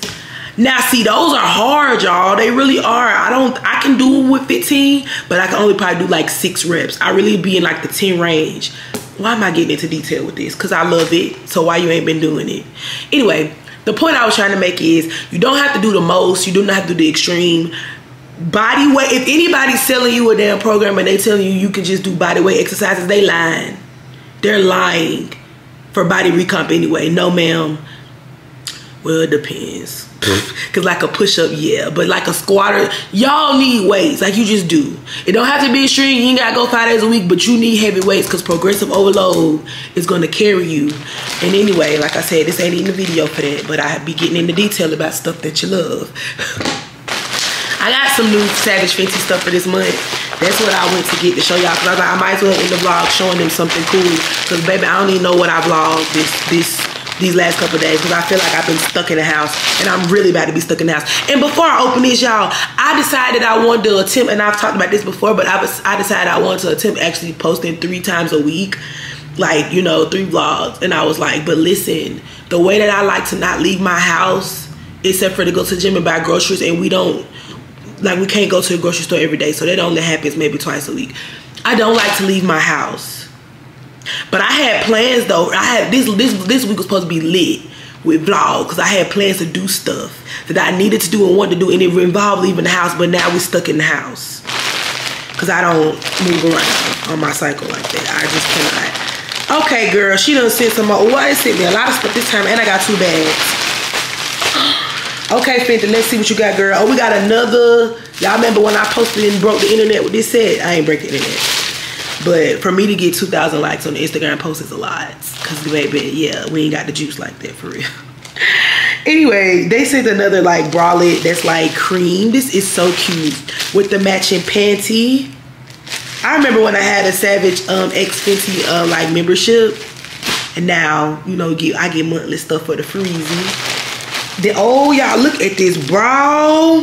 now see those are hard, y'all. They really are. I don't I can do with 15, but I can only probably do like six reps. I really be in like the 10 range. Why am I getting into detail with this? Because I love it. So why you ain't been doing it? Anyway, the point I was trying to make is you don't have to do the most, you do not have to do the extreme body weight. If anybody's selling you a damn program and they telling you you can just do body weight exercises, they lying. They're lying for body recomp anyway. No, ma'am. Well, it depends. Cause like a push up, yeah, but like a squatter, y'all need weights. Like you just do. It don't have to be extreme. You ain't gotta go five days a week, but you need heavy weights because progressive overload is gonna carry you. And anyway, like I said, this ain't even a video for that, but I be getting into detail about stuff that you love. I got some new Savage Fenty stuff for this month. That's what I went to get to show y'all. Cause I like, I might as well end the vlog showing them something cool. Cause baby, I don't even know what I vlogged this this these last couple days because I feel like I've been stuck in the house and I'm really about to be stuck in the house. And before I open this, y'all, I decided I wanted to attempt, and I've talked about this before, but I was I decided I wanted to attempt actually posting three times a week, like you know, three vlogs. And I was like, but listen, the way that I like to not leave my house, except for to go to the gym and buy groceries, and we don't like we can't go to the grocery store every day, so that only happens maybe twice a week. I don't like to leave my house. But I had plans though. I had this this this week was supposed to be lit with vlog because I had plans to do stuff that I needed to do and wanted to do, and it involved leaving the house. But now we're stuck in the house because I don't move around on my cycle like that. I just cannot. Okay, girl, she done sent some more. Well, it sent me a lot of stuff this time, and I got two bags. Okay, Fenty, let's see what you got, girl. Oh, we got another. Y'all remember when I posted and broke the internet with this set? I ain't break the internet. But for me to get 2,000 likes on the Instagram post is a lot. Because, baby, yeah, we ain't got the juice like that for real. anyway, they sent another, like, bralette that's, like, cream. This is so cute. With the matching panty. I remember when I had a Savage um, X Fenty, uh, like, membership. And now, you know, get I get monthly stuff for the freezy. The, oh, y'all, look at this bra.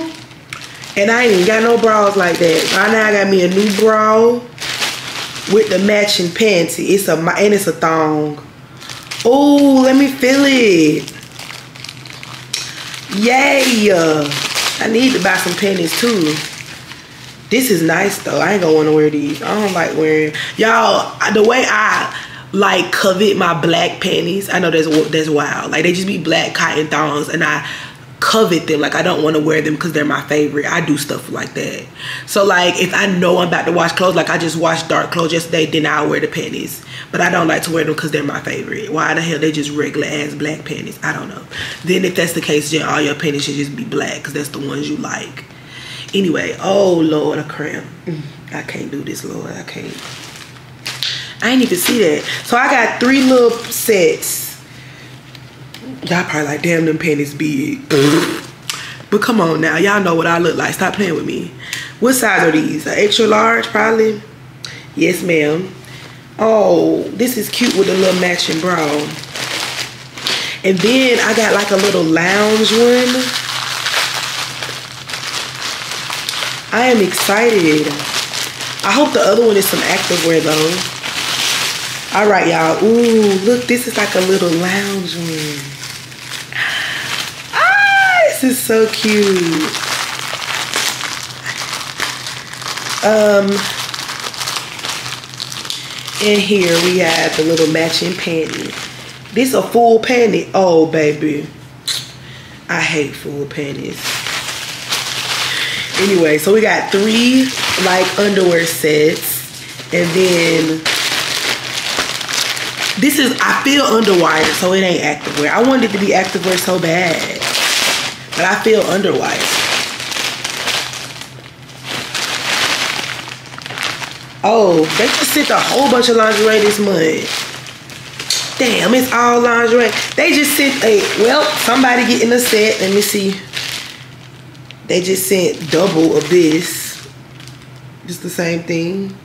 And I ain't got no bras like that. Right now I got me a new bra with the matching panty. It's a my and it's a thong. Oh, let me feel it. Yay! I need to buy some panties too. This is nice though. I ain't gonna want to wear these. I don't like wearing y'all. The way I like covet my black panties. I know that's that's wild. Like they just be black cotton thongs, and I covet them. Like I don't want to wear them because they're my favorite. I do stuff like that. So like if I know I'm about to wash clothes, like I just washed dark clothes yesterday, then I'll wear the panties. But I don't like to wear them because they're my favorite. Why the hell they just regular ass black panties? I don't know. Then if that's the case, then all your panties should just be black because that's the ones you like. Anyway, oh Lord, a cramp. Mm, I can't do this, Lord. I can't. I didn't even see that. So I got three little sets. Y'all probably like, damn, them panties big. but come on now, y'all know what I look like. Stop playing with me. What size are these? An extra large, probably? Yes, ma'am. Oh, this is cute with a little matching bra. And then I got like a little lounge one. I am excited. I hope the other one is some activewear though. All right, y'all. Ooh, look, this is like a little lounge room. This is so cute. Um, and here we have the little matching panty. This a full panty. Oh, baby. I hate full panties. Anyway, so we got three like underwear sets. And then this is, I feel underwired, so it ain't activewear. I wanted it to be activewear so bad. But I feel underwired. Oh, they just sent a whole bunch of lingerie this month. Damn, it's all lingerie. They just sent a, well, somebody getting a set. Let me see. They just sent double of this. Just the same thing.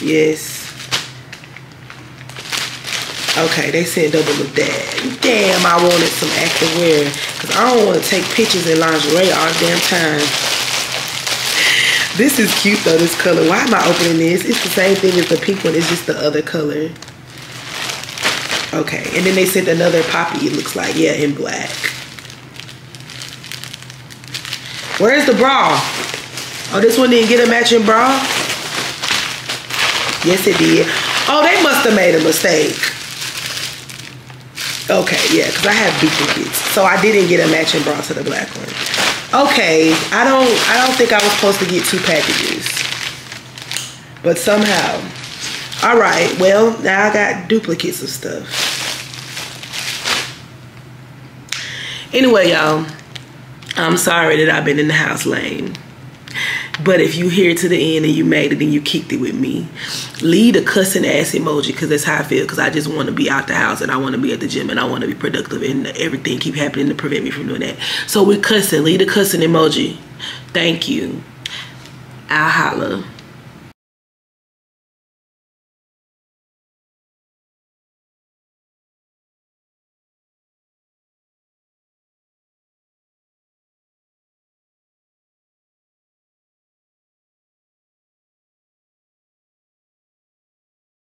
Yes. Okay, they said double of that. Damn, I wanted some active wear. Because I don't want to take pictures in lingerie all damn time. This is cute though, this color. Why am I opening this? It's the same thing as the pink one. It's just the other color. Okay, and then they sent another poppy, it looks like. Yeah, in black. Where's the bra? Oh, this one didn't get a matching bra? Yes, it did. Oh, they must have made a mistake. Okay, yeah, because I have duplicates. So I didn't get a matching bra to the black one. Okay, I don't I don't think I was supposed to get two packages. But somehow. Alright, well, now I got duplicates of stuff. Anyway, y'all, I'm sorry that I've been in the house lane. But if you here to the end and you made it and you kicked it with me, leave a cussing ass emoji because that's how I feel. Because I just want to be out the house and I want to be at the gym and I want to be productive and everything keep happening to prevent me from doing that. So we're cussing. Leave a cussing emoji. Thank you. I'll holla.